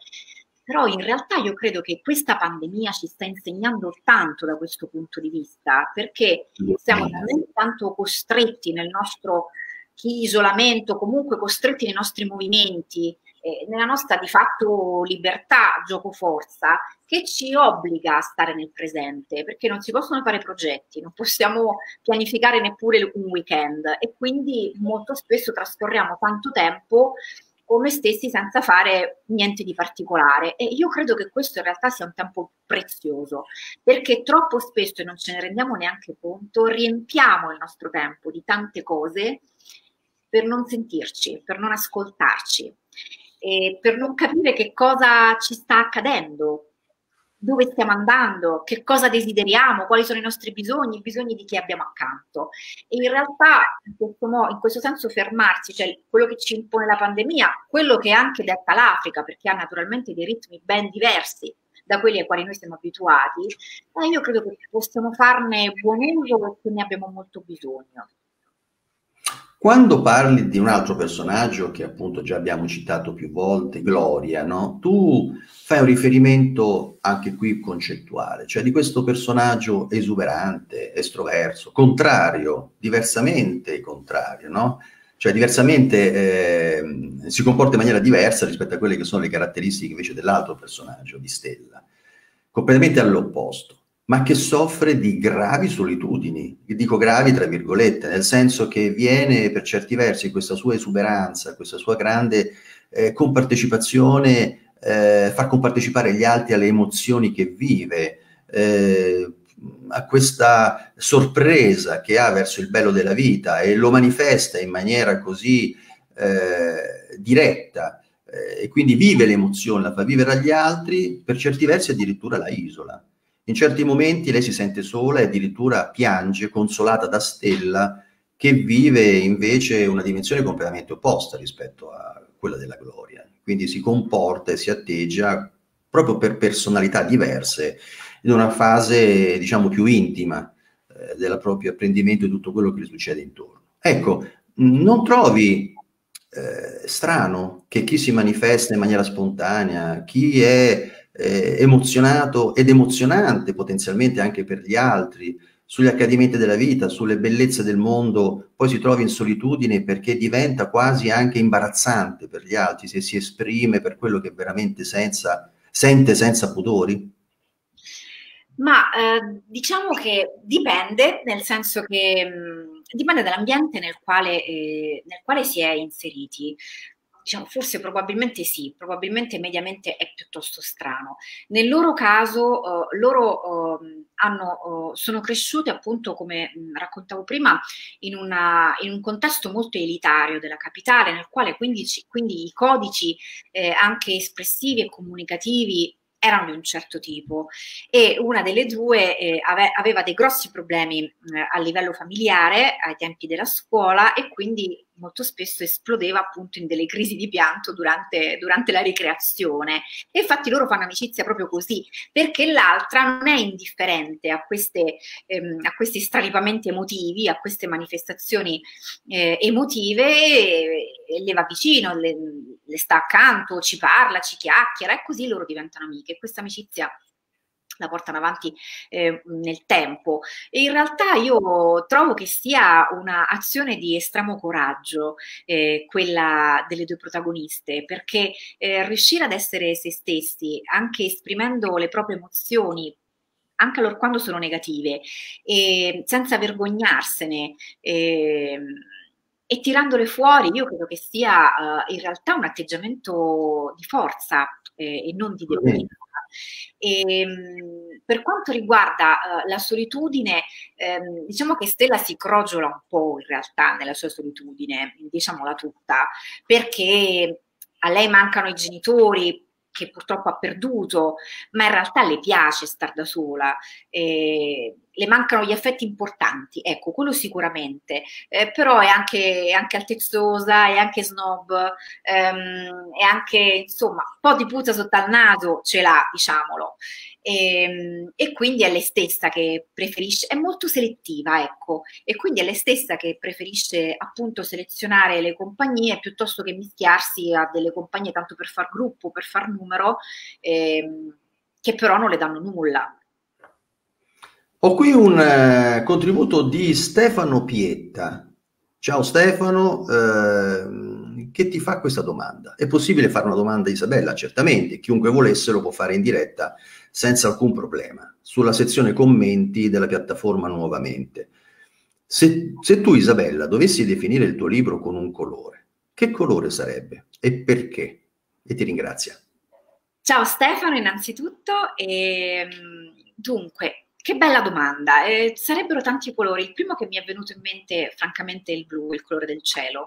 Però in realtà io credo che questa pandemia ci sta insegnando tanto da questo punto di vista, perché siamo talmente tanto costretti nel nostro isolamento, comunque costretti nei nostri movimenti, eh, nella nostra di fatto libertà, gioco forza, che ci obbliga a stare nel presente, perché non si possono fare progetti, non possiamo pianificare neppure un weekend e quindi molto spesso trascorriamo tanto tempo noi stessi senza fare niente di particolare. E io credo che questo in realtà sia un tempo prezioso perché troppo spesso e non ce ne rendiamo neanche conto riempiamo il nostro tempo di tante cose per non sentirci, per non ascoltarci eh, per non capire che cosa ci sta accadendo, dove stiamo andando, che cosa desideriamo, quali sono i nostri bisogni, i bisogni di chi abbiamo accanto. E in realtà, in questo, modo, in questo senso, fermarsi, cioè quello che ci impone la pandemia, quello che anche detta l'Africa, perché ha naturalmente dei ritmi ben diversi da quelli ai quali noi siamo abituati, eh, io credo che possiamo farne buon uso perché ne abbiamo molto bisogno. Quando parli di un altro personaggio che appunto già abbiamo citato più volte, Gloria, no? tu fai un riferimento anche qui concettuale, cioè di questo personaggio esuberante, estroverso, contrario, diversamente contrario, no? cioè diversamente eh, si comporta in maniera diversa rispetto a quelle che sono le caratteristiche invece dell'altro personaggio, di Stella, completamente all'opposto ma che soffre di gravi solitudini, dico gravi tra virgolette, nel senso che viene per certi versi questa sua esuberanza, questa sua grande eh, compartecipazione, eh, far compartecipare gli altri alle emozioni che vive, eh, a questa sorpresa che ha verso il bello della vita e lo manifesta in maniera così eh, diretta eh, e quindi vive l'emozione, la fa vivere agli altri, per certi versi addirittura la isola. In certi momenti lei si sente sola e addirittura piange, consolata da Stella, che vive invece una dimensione completamente opposta rispetto a quella della gloria. Quindi si comporta e si atteggia proprio per personalità diverse in una fase, diciamo, più intima eh, del proprio apprendimento di tutto quello che le succede intorno. Ecco, non trovi eh, strano che chi si manifesta in maniera spontanea, chi è eh, emozionato ed emozionante potenzialmente anche per gli altri, sugli accadimenti della vita, sulle bellezze del mondo, poi si trova in solitudine perché diventa quasi anche imbarazzante per gli altri se si esprime per quello che veramente senza, sente senza pudori? Ma eh, diciamo che dipende, nel senso che mh, mm, dipende dall'ambiente nel quale, eh, nel quale si è inseriti diciamo, forse probabilmente sì, probabilmente mediamente è piuttosto strano. Nel loro caso, uh, loro uh, hanno, uh, sono cresciuti appunto, come mh, raccontavo prima, in, una, in, un contesto molto elitario della capitale, nel quale quindi, quindi i codici eh, anche espressivi e comunicativi erano di un certo tipo e una delle due eh, ave- aveva dei grossi problemi eh, a livello familiare ai tempi della scuola e quindi molto spesso esplodeva appunto in delle crisi di pianto durante, durante, la ricreazione. E infatti loro fanno amicizia proprio così, perché l'altra non è indifferente a, queste, ehm, a questi straripamenti emotivi, a queste manifestazioni eh, emotive, e, e le va vicino, le, le sta accanto, ci parla, ci chiacchiera e così loro diventano amiche. Questa amicizia la portano avanti eh, nel tempo. E in realtà io trovo che sia un'azione di estremo coraggio eh, quella delle due protagoniste, perché eh, riuscire ad essere se stessi, anche esprimendo le proprie emozioni, anche allora quando sono negative, e senza vergognarsene ehm, e tirandole fuori, io credo che sia uh, in realtà un atteggiamento di forza eh, e non di debolezza. E, ehm, per quanto riguarda uh, la solitudine, ehm, diciamo che Stella si crogiola un po' in realtà nella sua solitudine, diciamola tutta, perché a lei mancano i genitori, che purtroppo ha perduto, ma in realtà le piace star da sola, eh, le mancano gli affetti importanti, ecco, quello sicuramente, eh, però è anche, anche, altezzosa, è anche snob, ehm, è anche, insomma, un po' di puzza sotto al naso ce l'ha, diciamolo. E, ehm, e, quindi è lei stessa che preferisce, è molto selettiva, ecco, e quindi è lei stessa che preferisce appunto selezionare le compagnie piuttosto che mischiarsi a delle compagnie tanto per far gruppo, per far numero, ehm, che però non le danno nulla. Ho qui un eh, contributo di Stefano Pietta. Ciao Stefano, eh, che ti fa questa domanda? È possibile fare una domanda a Isabella? Certamente, chiunque volesse lo può fare in diretta senza alcun problema, sulla sezione commenti della piattaforma nuovamente. Se, se tu, Isabella, dovessi definire il tuo libro con un colore, che colore sarebbe e perché? E ti ringrazio. Ciao Stefano, innanzitutto. E, ehm, dunque, che bella domanda. Eh, sarebbero tanti colori. Il primo che mi è venuto in mente, francamente, è il blu, il colore del cielo.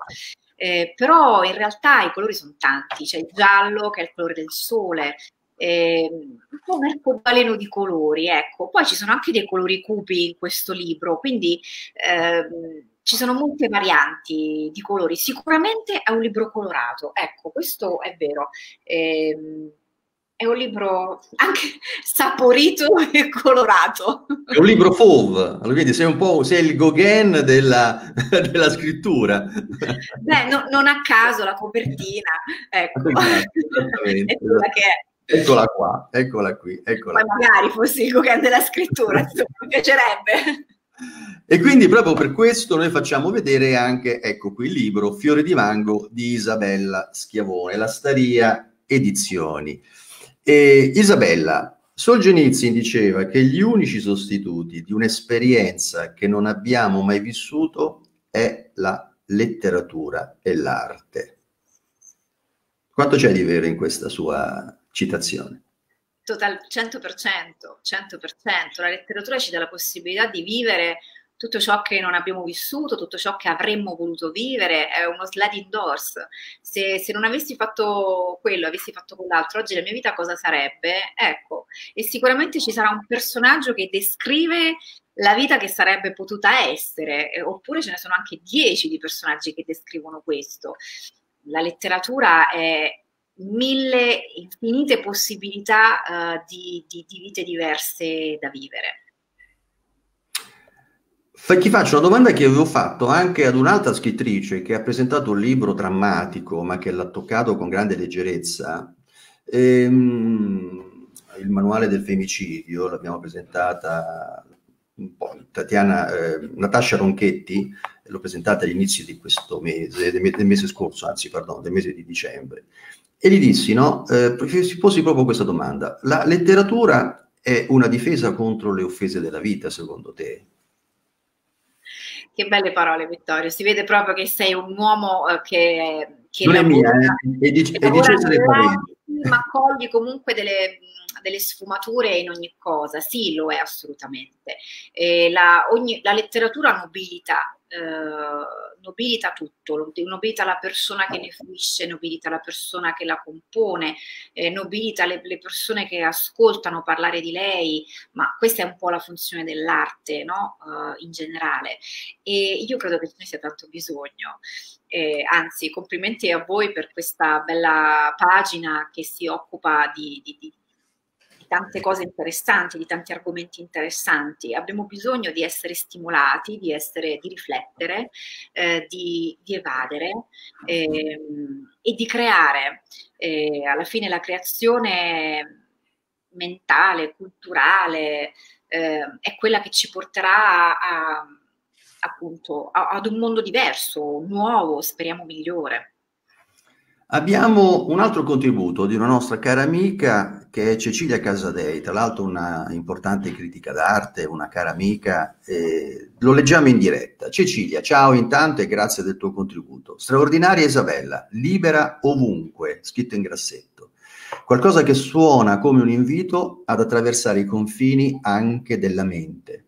Eh, però in realtà i colori sono tanti. C'è il giallo, che è il colore del sole, eh, un po' un arcobaleno di colori, ecco. Poi ci sono anche dei colori cupi in questo libro, quindi eh, ci sono molte varianti di colori. Sicuramente è un libro colorato, ecco, questo è vero. Eh, è un libro anche saporito e colorato. È un libro fauve, quindi sei un po' sei il Gauguin della, della scrittura. Beh, no, non a caso la copertina, ecco, è quella che è. Eccola qua, eccola qui, eccola. Ma magari fossi il Gauguin della scrittura, mi piacerebbe. E quindi proprio per questo noi facciamo vedere anche, ecco qui il libro Fiore di Mango di Isabella Schiavone, la Staria Edizioni. E Isabella, Solzhenitsyn diceva che gli unici sostituti di un'esperienza che non abbiamo mai vissuto è la letteratura e l'arte. Quanto c'è di vero in questa sua citazione. Total, 100%, 100%. La letteratura ci dà la possibilità di vivere tutto ciò che non abbiamo vissuto, tutto ciò che avremmo voluto vivere, è uno sliding doors. Se, se, non avessi fatto quello, avessi fatto quell'altro, oggi la mia vita cosa sarebbe? Ecco, e sicuramente ci sarà un personaggio che descrive la vita che sarebbe potuta essere, eh, oppure ce ne sono anche dieci di personaggi che descrivono questo. La letteratura è, mille infinite possibilità uh, di, di, di, vite diverse da vivere. Ti faccio una domanda che avevo fatto anche ad un'altra scrittrice che ha presentato un libro drammatico ma che l'ha toccato con grande leggerezza. Ehm, il manuale del femicidio, l'abbiamo presentata Tatiana, eh, Natascia Ronchetti, l'ho presentata all'inizio di questo mese, del, mese scorso, anzi, pardon, del mese di dicembre, e gli dissi, no, eh, si posi proprio questa domanda, la letteratura è una difesa contro le offese della vita, secondo te? Che belle parole, Vittorio. Si vede proprio che sei un uomo eh, che, che non lavora, è mia, eh? è di, è di Cesare Ma cogli comunque delle, delle, sfumature in ogni cosa. Sì, lo è assolutamente. La, ogni, la letteratura nobilita eh, nobilita tutto, nobilita la persona che ne fruisce, nobilita la persona che la compone, eh, nobilita le, le, persone che ascoltano parlare di lei, ma questa è un po' la funzione dell'arte, no? Uh, in generale. E io credo che ce ne sia tanto bisogno. Eh, anzi, complimenti a voi per questa bella pagina che si occupa di, di, di tante cose interessanti, di tanti argomenti interessanti. Abbiamo bisogno di essere stimolati, di, essere, di riflettere, eh, di, di, evadere eh, e di creare. Eh, alla fine la creazione mentale, culturale, eh, è quella che ci porterà a, appunto a, ad un mondo diverso, nuovo, speriamo migliore. Abbiamo un altro contributo di una nostra cara amica che è Cecilia Casadei, tra l'altro una importante critica d'arte, una cara amica. Eh, lo leggiamo in diretta. Cecilia, ciao intanto e grazie del tuo contributo. Straordinaria Isabella, libera ovunque, scritto in grassetto. Qualcosa che suona come un invito ad attraversare i confini anche della mente.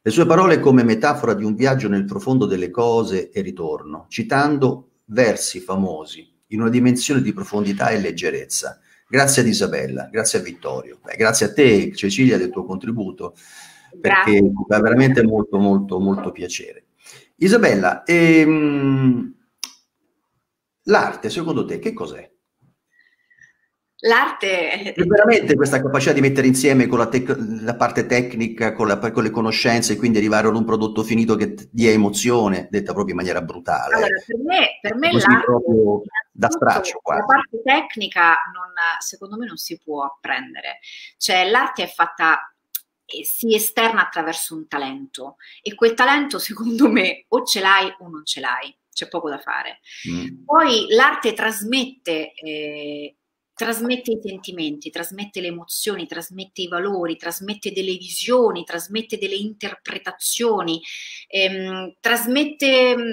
Le sue parole come metafora di un viaggio nel profondo delle cose e ritorno, citando versi famosi in una dimensione di profondità e leggerezza. Grazie ad Isabella, grazie a Vittorio, Beh, grazie a te Cecilia del tuo contributo, perché mi fa veramente molto molto molto piacere. Isabella, ehm, l'arte secondo te che cos'è? L'arte è veramente questa capacità di mettere insieme con la, tec- la parte tecnica, con, la, con, le conoscenze e quindi arrivare ad un prodotto finito che dia emozione, detta proprio in maniera brutale. Allora, per me, per me l'arte proprio da straccio quasi. La parte tecnica non, secondo me non si può apprendere. Cioè l'arte è fatta e si esterna attraverso un talento e quel talento secondo me o ce l'hai o non ce l'hai, c'è poco da fare. Mm. Poi l'arte trasmette eh, trasmette i sentimenti, trasmette le emozioni, trasmette i valori, trasmette delle visioni, trasmette delle interpretazioni, ehm, trasmette mm,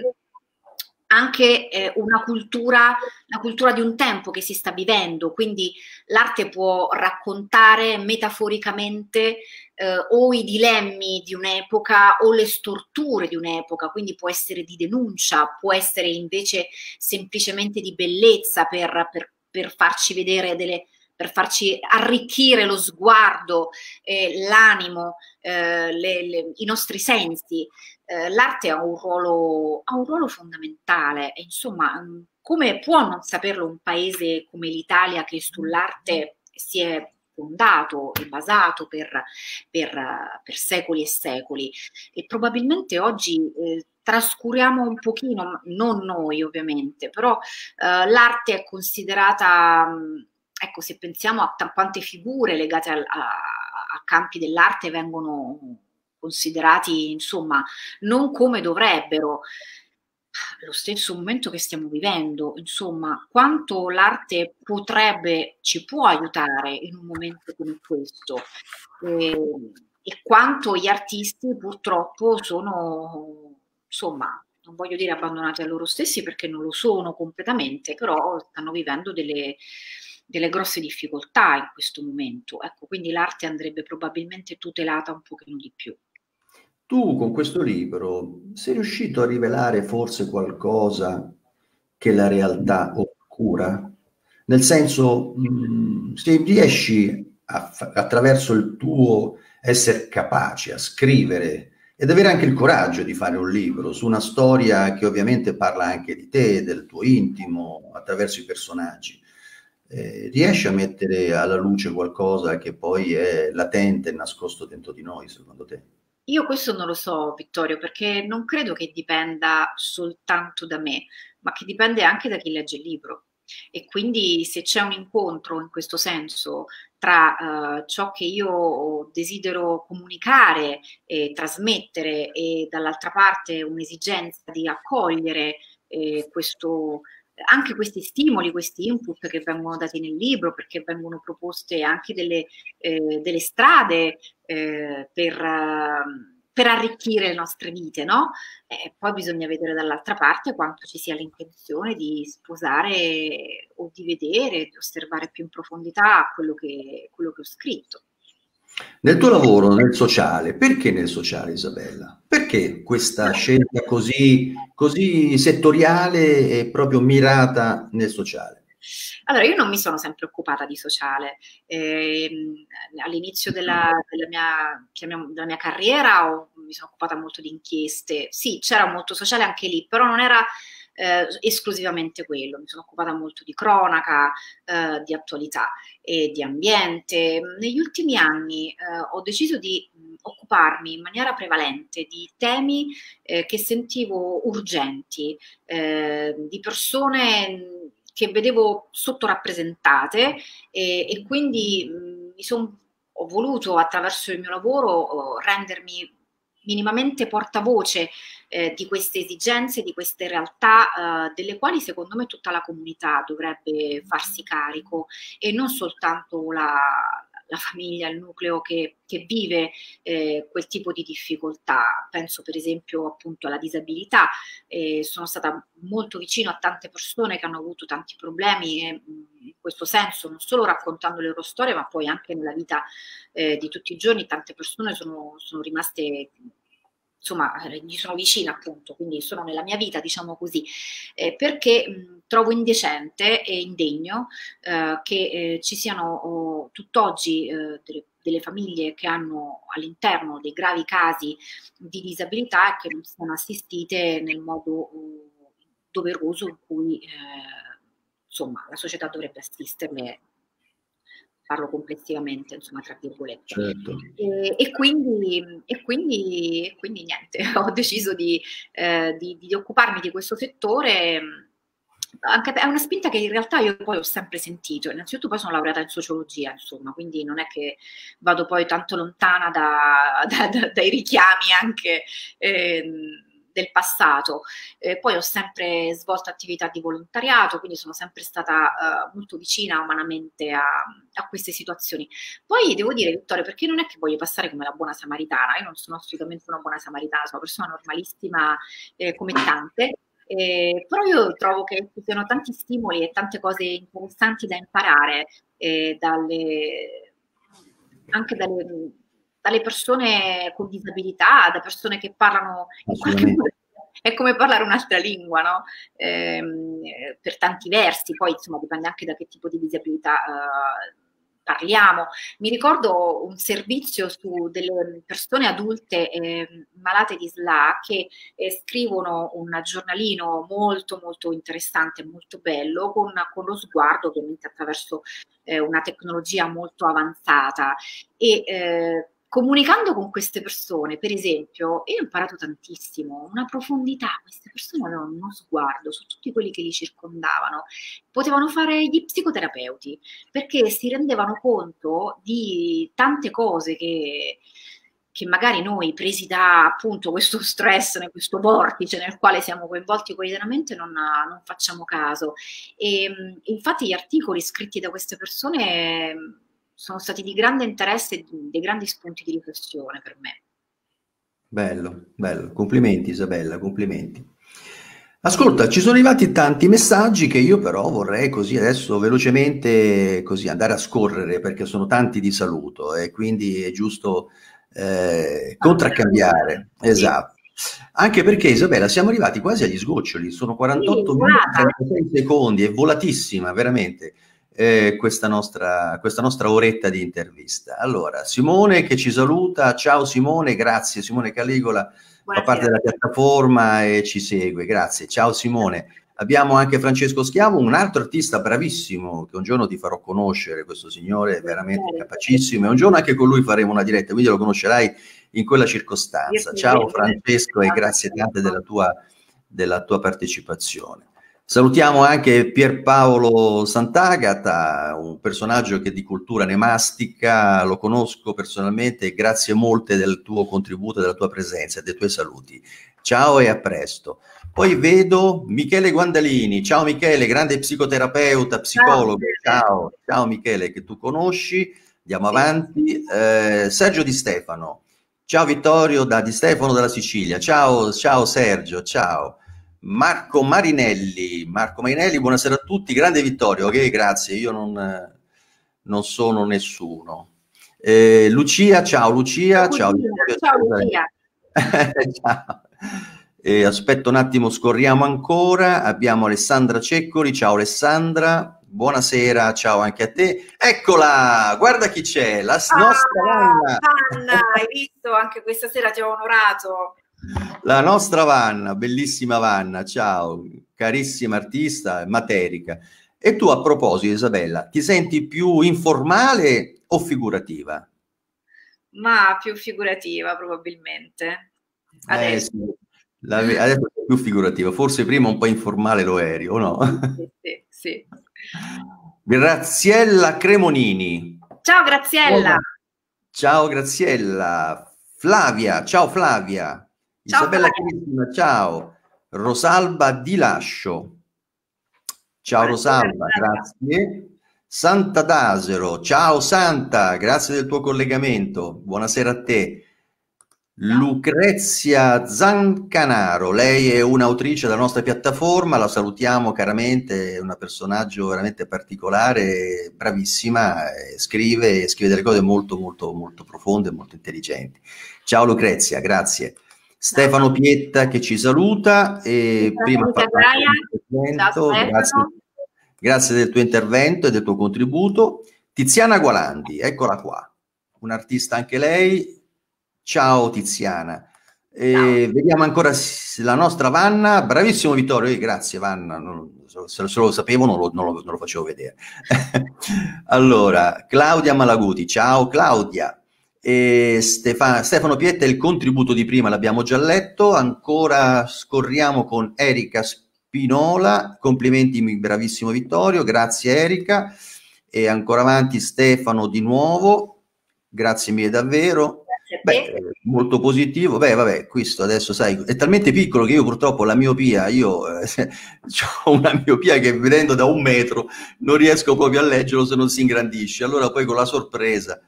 anche eh, una cultura, la cultura di un tempo che si sta vivendo, quindi l'arte può raccontare metaforicamente eh, o i dilemmi di un'epoca o le storture di un'epoca, quindi può essere di denuncia, può essere invece semplicemente di bellezza per, per per farci vedere delle, per farci arricchire lo sguardo, eh, l'animo, eh, le, le, i nostri sensi. Eh, l'arte ha un, ruolo, ha un ruolo fondamentale insomma, mm, come può non saperlo un paese come l'Italia che sull'arte si è fondato e basato per, per, per secoli e secoli e probabilmente oggi eh, trascuriamo un pochino, non noi ovviamente, però eh, l'arte è considerata, mm, ecco se pensiamo a quante figure legate a, a, a campi dell'arte vengono considerati insomma non come dovrebbero. Lo stesso momento che stiamo vivendo, insomma, quanto l'arte potrebbe, ci può aiutare in un momento come questo? E, e quanto gli artisti purtroppo sono insomma, non voglio dire abbandonati a loro stessi perché non lo sono completamente, però stanno vivendo delle, delle grosse difficoltà in questo momento. Ecco, quindi l'arte andrebbe probabilmente tutelata un pochino di più. Tu con questo libro sei riuscito a rivelare forse qualcosa che la realtà oscura? Nel senso, mh, mm, se riesci a, attraverso il tuo essere capace a scrivere ed avere anche il coraggio di fare un libro su una storia che ovviamente parla anche di te, del tuo intimo, attraverso i personaggi. Eh, riesci a mettere alla luce qualcosa che poi è latente e nascosto dentro di noi, secondo te? Io questo non lo so, Vittorio, perché non credo che dipenda soltanto da me, ma che dipende anche da chi legge il libro. E quindi se c'è un incontro in questo senso tra uh, ciò che io desidero comunicare e trasmettere e dall'altra parte un'esigenza di accogliere eh, questo, anche questi stimoli, questi input che vengono dati nel libro, perché vengono proposte anche delle, eh, delle strade eh, per, per, arricchire le nostre vite, no? E poi bisogna vedere dall'altra parte quanto ci sia l'intenzione di sposare o di vedere, di osservare più in profondità quello che, quello che ho scritto. Nel tuo lavoro, nel sociale, perché nel sociale Isabella? Perché questa scelta così, così settoriale e proprio mirata nel sociale? Allora, io non mi sono sempre occupata di sociale. Eh, all'inizio della, della, mia, della, mia, carriera ho, mi sono occupata molto di inchieste. Sì, c'era molto sociale anche lì, però non era eh, esclusivamente quello, mi sono occupata molto di cronaca, eh, di attualità e di ambiente. Negli ultimi anni eh, ho deciso di mh, occuparmi in maniera prevalente di temi eh, che sentivo urgenti, eh, di persone che vedevo sottorappresentate e, e quindi mh, mi sono ho voluto attraverso il mio lavoro rendermi minimamente portavoce eh, di queste esigenze, di queste realtà, eh, delle quali secondo me tutta la comunità dovrebbe farsi carico e non soltanto la, la famiglia, il nucleo che, che vive eh, quel tipo di difficoltà. Penso per esempio appunto alla disabilità, eh, sono stata molto vicino a tante persone che hanno avuto tanti problemi e in questo senso non solo raccontando le loro storie ma poi anche nella vita eh, di tutti i giorni tante persone sono, sono rimaste insomma, gli sono vicina appunto, quindi sono nella mia vita, diciamo così, eh, perché mh, trovo indecente e indegno eh, che eh, ci siano oh, tutt'oggi eh, delle, delle, famiglie che hanno all'interno dei gravi casi di disabilità e che non siano assistite nel modo oh, doveroso in cui eh, insomma, la società dovrebbe assisterle parlo complessivamente, insomma, tra virgolette. Certo. E, e, quindi, e, quindi, e, quindi, niente, ho deciso di, eh, di, di, occuparmi di questo settore. Anche, è una spinta che in realtà io poi ho sempre sentito. Innanzitutto poi sono laureata in sociologia, insomma, quindi non è che vado poi tanto lontana da, da, da, dai richiami anche. Eh, del passato. Eh, poi ho sempre svolto attività di volontariato, quindi sono sempre stata uh, molto vicina umanamente a, a, queste situazioni. Poi devo dire, Vittorio, perché non è che voglio passare come la buona samaritana, io non sono assolutamente una buona samaritana, sono una persona normalissima eh, come tante. Eh, però io trovo che ci siano tanti stimoli e tante cose interessanti da imparare eh, dalle, anche dalle, dalle persone con disabilità, da persone che parlano in qualche modo è come parlare un'altra lingua, no? ehm, per tanti versi, poi insomma dipende anche da che tipo di disabilità eh, parliamo. Mi ricordo un servizio su delle persone adulte eh, malate di SLA che eh, scrivono un giornalino molto molto interessante, molto bello, con, con lo sguardo ovviamente attraverso eh, una tecnologia molto avanzata e eh, comunicando con queste persone, per esempio, io ho imparato tantissimo, una profondità, queste persone avevano uno sguardo su tutti quelli che li circondavano, potevano fare gli psicoterapeuti, perché si rendevano conto di tante cose che, che magari noi, presi da appunto questo stress, questo vortice nel quale siamo coinvolti quotidianamente, non, non facciamo caso. E infatti gli articoli scritti da queste persone sono stati di grande interesse e dei grandi spunti di riflessione per me. Bello, bello. Complimenti Isabella, complimenti. Ascolta, ci sono arrivati tanti messaggi che io però vorrei così adesso velocemente così andare a scorrere perché sono tanti di saluto e quindi è giusto eh, contraccambiare. Esatto. Anche perché Isabella siamo arrivati quasi agli sgoccioli, sono 48 sì, minuti e secondi, è volatissima veramente eh, questa, nostra, questa nostra oretta di intervista. Allora, Simone che ci saluta, ciao Simone, grazie. Simone Caligola, fa parte della piattaforma e ci segue, grazie, ciao Simone. Abbiamo anche Francesco Schiavo, un altro artista bravissimo che un giorno ti farò conoscere, questo signore è veramente capacissimo. E un giorno anche con lui faremo una diretta, quindi lo conoscerai in quella circostanza. Ciao Francesco e grazie tante della tua, della tua partecipazione. Salutiamo anche Pierpaolo Sant'Agata, un personaggio che di cultura ne mastica, lo conosco personalmente e grazie molte del tuo contributo, della tua presenza e dei tuoi saluti. Ciao e a presto. Poi vedo Michele Guandalini. Ciao Michele, grande psicoterapeuta, psicologo. Ciao, ciao Michele, che tu conosci. Andiamo avanti. Eh, Sergio Di Stefano. Ciao Vittorio da Di Stefano della Sicilia. Ciao, ciao Sergio, ciao. Marco Marinelli, Marco Marinelli, buonasera a tutti, grande Vittorio, ok, grazie, io non, non sono nessuno. Eh, Lucia, ciao Lucia, ciao, Vittorio, ciao, Lucia. ciao. Eh, aspetta un attimo, scorriamo ancora, abbiamo Alessandra Ceccoli, ciao Alessandra, buonasera, ciao anche a te. Eccola, guarda chi c'è, la ah, nostra Anna. Anna, hai visto, anche questa sera ti ho onorato. La nostra Vanna, bellissima Vanna, ciao, carissima artista, materica. E tu a proposito, Isabella, ti senti più informale o figurativa? Ma più figurativa probabilmente. Eh, adesso. Eh, sì. La, adesso è più figurativa, forse prima un po' informale lo eri, o no? Sì, sì, sì. Graziella Cremonini. Ciao Graziella. Ciao Graziella. Flavia, ciao Flavia. Ciao, Isabella Carissima, ciao. Rosalba Di Lascio. Ciao Rosalba, grazie. Santa Dasero, ciao Santa, grazie del tuo collegamento. Buonasera a te. Lucrezia Zancanaro, lei è un'autrice della nostra piattaforma, la salutiamo caramente, è un personaggio veramente particolare, bravissima, scrive, scrive delle cose molto molto molto profonde, molto intelligenti. Ciao Lucrezia, grazie. Stefano Pietta che ci saluta e prima grazie, grazie del tuo intervento e del tuo contributo. Tiziana Gualandi, eccola qua, un'artista anche lei. Ciao Tiziana. E vediamo ancora la nostra Vanna. Bravissimo Vittorio, eh, grazie Vanna. Non, se, se, lo sapevo non lo, non, lo, non lo facevo vedere. allora, Claudia Malaguti, ciao Claudia. E Stefano, Stefano Pietta, il contributo di prima l'abbiamo già letto, ancora scorriamo con Erika Spinola, complimenti bravissimo Vittorio, grazie Erika, e ancora avanti Stefano di nuovo, grazie mille davvero. Beh, molto positivo. Beh, vabbè, questo adesso sai, è talmente piccolo che io purtroppo la miopia, io eh, ho una miopia che vedendo da un metro non riesco proprio a leggerlo se non si ingrandisce. Allora poi con la sorpresa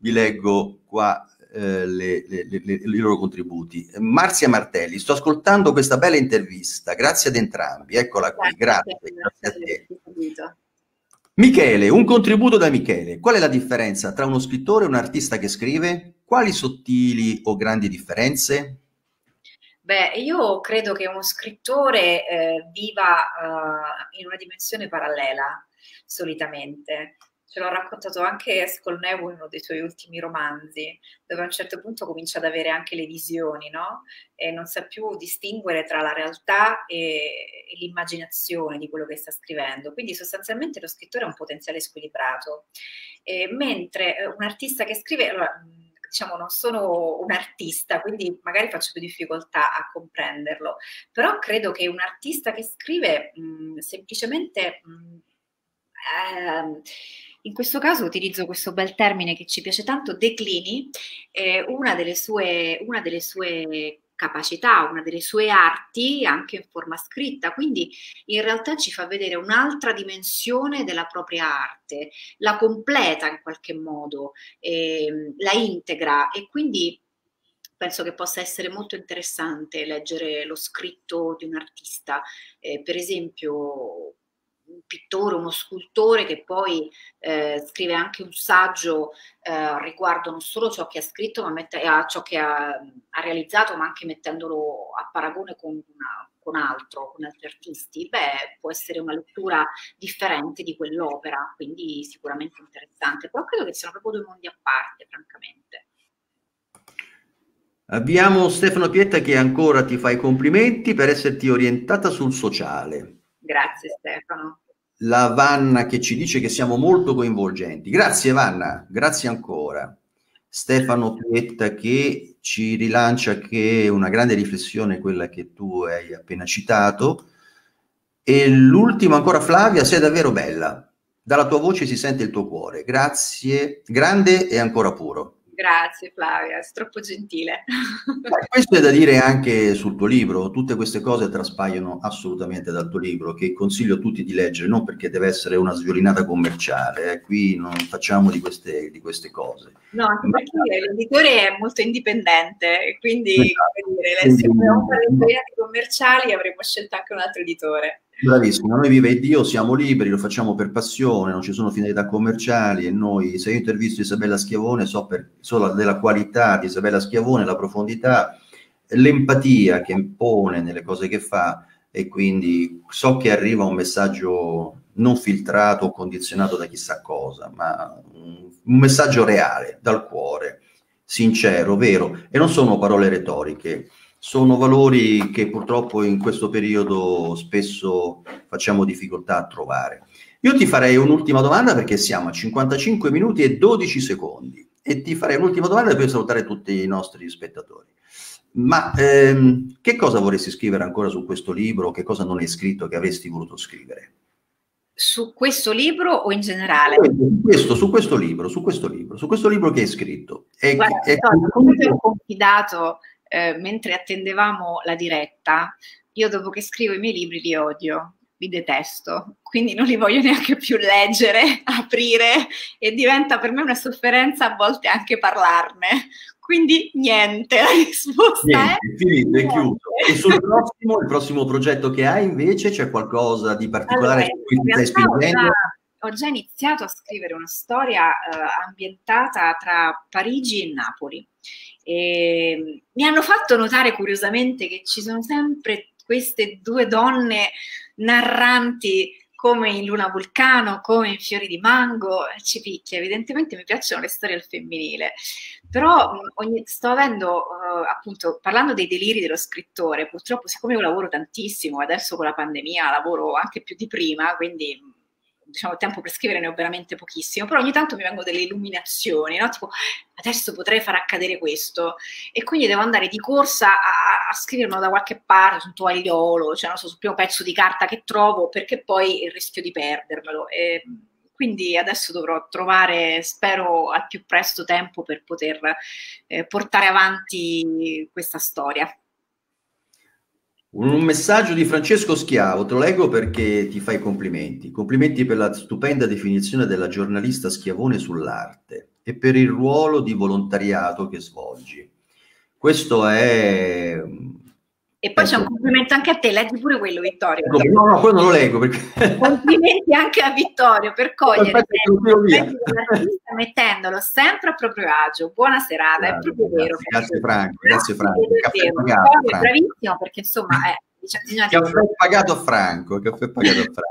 vi leggo qua eh, le, le, le, i loro contributi. Marzia Martelli, sto ascoltando questa bella intervista, grazie ad entrambi, eccola qui, grazie, grazie a te. Michele, un contributo da Michele. Qual è la differenza tra uno scrittore e un artista che scrive? Quali sottili o grandi differenze? Beh, io credo che uno scrittore eh, viva uh, in una dimensione parallela solitamente ce l'ho raccontato anche Scolnevo in uno dei suoi ultimi romanzi, dove a un certo punto comincia ad avere anche le visioni, no? E non sa più distinguere tra la realtà e, e l'immaginazione di quello che sta scrivendo. Quindi sostanzialmente lo scrittore ha un potenziale squilibrato. E, mentre eh, un artista che scrive, allora, diciamo, non sono un artista, quindi magari faccio più difficoltà a comprenderlo, però credo che un artista che scrive mh, semplicemente mh, eh, in questo caso utilizzo questo bel termine che ci piace tanto, declini, eh, una, delle sue, una delle sue capacità, una delle sue arti anche in forma scritta, quindi in realtà ci fa vedere un'altra dimensione della propria arte, la completa in qualche modo, eh, la integra e quindi penso che possa essere molto interessante leggere lo scritto di un artista. Eh, per esempio, pittore, uno scultore che poi eh, scrive anche un saggio eh, riguardo non solo ciò che ha scritto, ma mette, a ciò che ha, ha, realizzato, ma anche mettendolo a paragone con, una, con altro, con altri artisti, beh, può essere una lettura differente di quell'opera, quindi sicuramente interessante. Però credo che siano proprio due mondi a parte, francamente. Abbiamo Stefano Pietta che ancora ti fa i complimenti per esserti orientata sul sociale. Grazie Stefano. La Vanna che ci dice che siamo molto coinvolgenti. Grazie Vanna, grazie ancora. Stefano Pietta che ci rilancia che è una grande riflessione quella che tu hai appena citato. E l'ultimo ancora Flavia, sei davvero bella. Dalla tua voce si sente il tuo cuore. Grazie, grande e ancora puro. Grazie Flavia, sei troppo gentile. questo è da dire anche sul tuo libro, tutte queste cose traspaiono assolutamente dal tuo libro, che consiglio a tutti di leggere, non perché deve essere una sviolinata commerciale, eh. qui non facciamo di queste, di queste cose. No, anche perché l'editore è molto indipendente, quindi esatto. dire, se volevamo fare sviolinate commerciali avremmo scelto anche un altro editore. Bravissimo, noi vive Dio, siamo liberi, lo facciamo per passione, non ci sono finalità commerciali e noi, se io intervisto Isabella Schiavone, so, per, so della qualità di Isabella Schiavone, la profondità, l'empatia che impone nelle cose che fa e quindi so che arriva un messaggio non filtrato o condizionato da chissà cosa, ma un, un messaggio reale, dal cuore, sincero, vero, e non sono parole retoriche sono valori che purtroppo in questo periodo spesso facciamo difficoltà a trovare. Io ti farei un'ultima domanda perché siamo a 55 minuti e 12 secondi e ti farei un'ultima domanda per salutare tutti i nostri spettatori. Ma ehm, che cosa vorresti scrivere ancora su questo libro? Che cosa non hai scritto che avresti voluto scrivere? Su questo libro o in generale? Su questo, su questo libro, su questo libro, su questo libro che hai scritto. E, Guarda, è, comunque ho confidato eh, mentre attendevamo la diretta, io dopo che scrivo i miei libri li odio, li detesto, quindi non li voglio neanche più leggere, aprire e diventa per me una sofferenza a volte anche parlarne. Quindi niente, la risposta niente, è finito, è chiuso. E sul prossimo, il prossimo progetto che hai invece c'è qualcosa di particolare allora, su cui ti stai spingendo? Ho già iniziato a scrivere una storia uh, ambientata tra Parigi e Napoli e ehm, mi hanno fatto notare curiosamente che ci sono sempre queste due donne narranti come in Luna Vulcano, come in Fiori di Mango, ci picchia. Evidentemente mi piacciono le storie al femminile, però ogni, sto avendo, uh, appunto, parlando dei deliri dello scrittore, purtroppo siccome io lavoro tantissimo, adesso con la pandemia lavoro anche più di prima, quindi diciamo, tempo per scrivere ne ho veramente pochissimo, però ogni tanto mi vengono delle illuminazioni, no? Tipo, adesso potrei far accadere questo. E quindi devo andare di corsa a, a scrivermelo da qualche parte, su un tovagliolo, cioè non so, sul primo pezzo di carta che trovo, perché poi rischio di perdermelo. E, quindi adesso dovrò trovare, spero, al più presto tempo per poter eh, portare avanti questa storia. Un messaggio di Francesco Schiavo, te lo leggo perché ti fai complimenti. Complimenti per la stupenda definizione della giornalista Schiavone sull'arte e per il ruolo di volontariato che svolgi. Questo è e poi c'è un ecco. complimento anche a te, leggi pure quello Vittorio. No, no, quello non lo leggo. Perché... Complimenti anche a Vittorio per cogliere l'artista mettendolo sempre a proprio agio. Buona serata, grazie, è proprio grazie, vero. Grazie Franco, grazie Franco. Caffè pagato, Franco. bravissimo perché insomma è... Diciamo, caffè pagato a Franco, caffè pagato a Franco.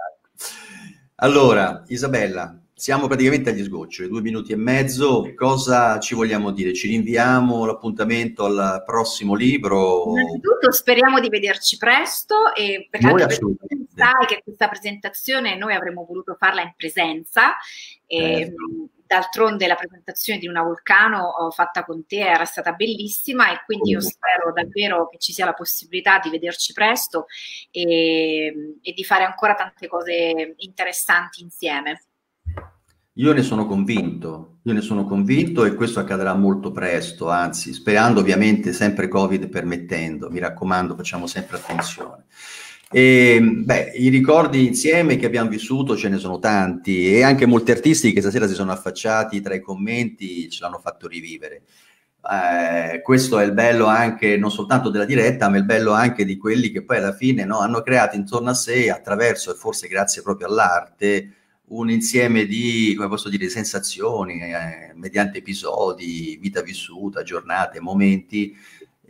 Allora, Isabella, siamo praticamente agli sgoccioli, due minuti e mezzo. Cosa ci vogliamo dire? Ci rinviamo l'appuntamento al prossimo libro? Innanzitutto speriamo di vederci presto e perché noi sai che questa presentazione noi avremmo voluto farla in presenza. Certo. D'altronde la presentazione di Una Vulcano fatta con te era stata bellissima e quindi io spero davvero che ci sia la possibilità di vederci presto e, e di fare ancora tante cose interessanti insieme. Io ne sono convinto, io ne sono convinto e questo accadrà molto presto, anzi, sperando ovviamente sempre Covid permettendo, mi raccomando, facciamo sempre attenzione. E, beh, i ricordi insieme che abbiamo vissuto ce ne sono tanti e anche molti artisti che stasera si sono affacciati tra i commenti ce l'hanno fatto rivivere. Eh, questo è il bello anche non soltanto della diretta, ma il bello anche di quelli che poi alla fine no, hanno creato intorno a sé, attraverso e forse grazie proprio all'arte, un insieme di, come posso dire, sensazioni eh, mediante episodi, vita vissuta, giornate, momenti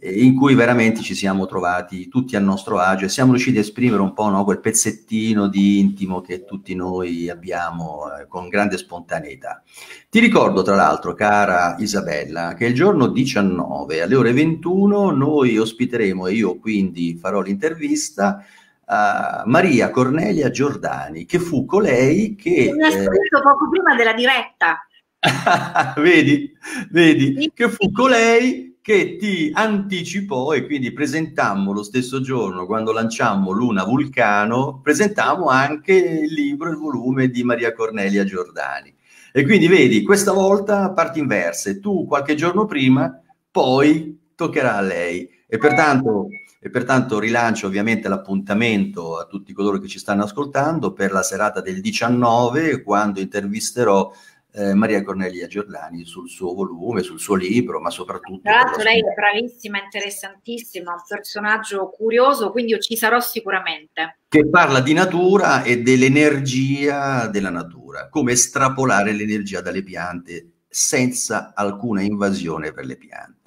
eh, in cui veramente ci siamo trovati tutti a nostro agio e siamo riusciti a esprimere un po' no, quel pezzettino di intimo che tutti noi abbiamo eh, con grande spontaneità. Ti ricordo tra l'altro, cara Isabella, che il giorno 19 alle ore 21 noi ospiteremo e io quindi farò l'intervista uh, Maria Cornelia Giordani, che fu colei che... Mi ha scritto eh, poco prima della diretta. vedi, vedi, sì. che fu colei che ti anticipò e quindi presentammo lo stesso giorno, quando lanciammo Luna Vulcano, presentammo anche il libro, il volume di Maria Cornelia Giordani. E quindi vedi, questa volta parti inverse, tu qualche giorno prima, poi toccherà a lei. E pertanto, e pertanto rilancio ovviamente l'appuntamento a tutti coloro che ci stanno ascoltando per la serata del 19, quando intervisterò eh, Maria Cornelia Giordani sul suo volume, sul suo libro, ma soprattutto... Tra l'altro lei è bravissima, interessantissima, un personaggio curioso, quindi io ci sarò sicuramente. Che parla di natura e dell'energia della natura, come estrapolare l'energia dalle piante senza alcuna invasione per le piante.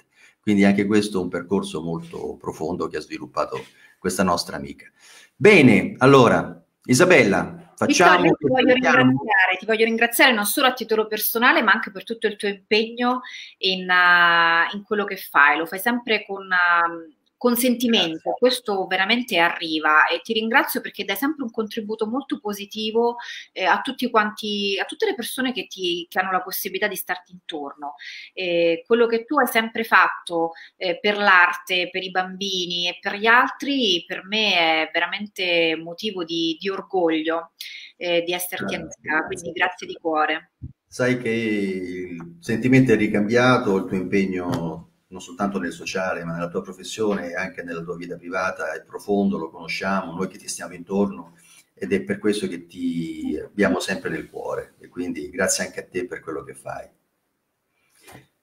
Quindi anche questo è un percorso molto profondo che ha sviluppato questa nostra amica. Bene, allora, Isabella, Facciamo Vittorio, ti voglio, ringraziare, ti voglio ringraziare non solo a titolo personale, ma anche per tutto il tuo impegno in, uh, in quello che fai. Lo fai sempre con, uh, con sentimento, questo veramente arriva e ti ringrazio perché dai sempre un contributo molto positivo eh, a tutti quanti, a tutte le persone che, ti, che hanno la possibilità di starti intorno. Eh, quello che tu hai sempre fatto eh, per l'arte, per i bambini e per gli altri, per me è veramente motivo di, di orgoglio eh, di esserti amica, quindi grazie di cuore. Sai che il sentimento è ricambiato, il tuo impegno non soltanto nel sociale, ma nella tua professione e anche nella tua vita privata, è profondo, lo conosciamo, noi che ti stiamo intorno ed è per questo che ti abbiamo sempre nel cuore e quindi grazie anche a te per quello che fai.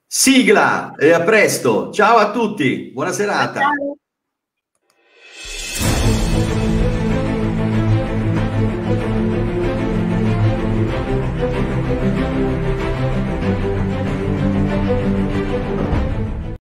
Sigla e a presto, ciao a tutti, buona serata. Ciao.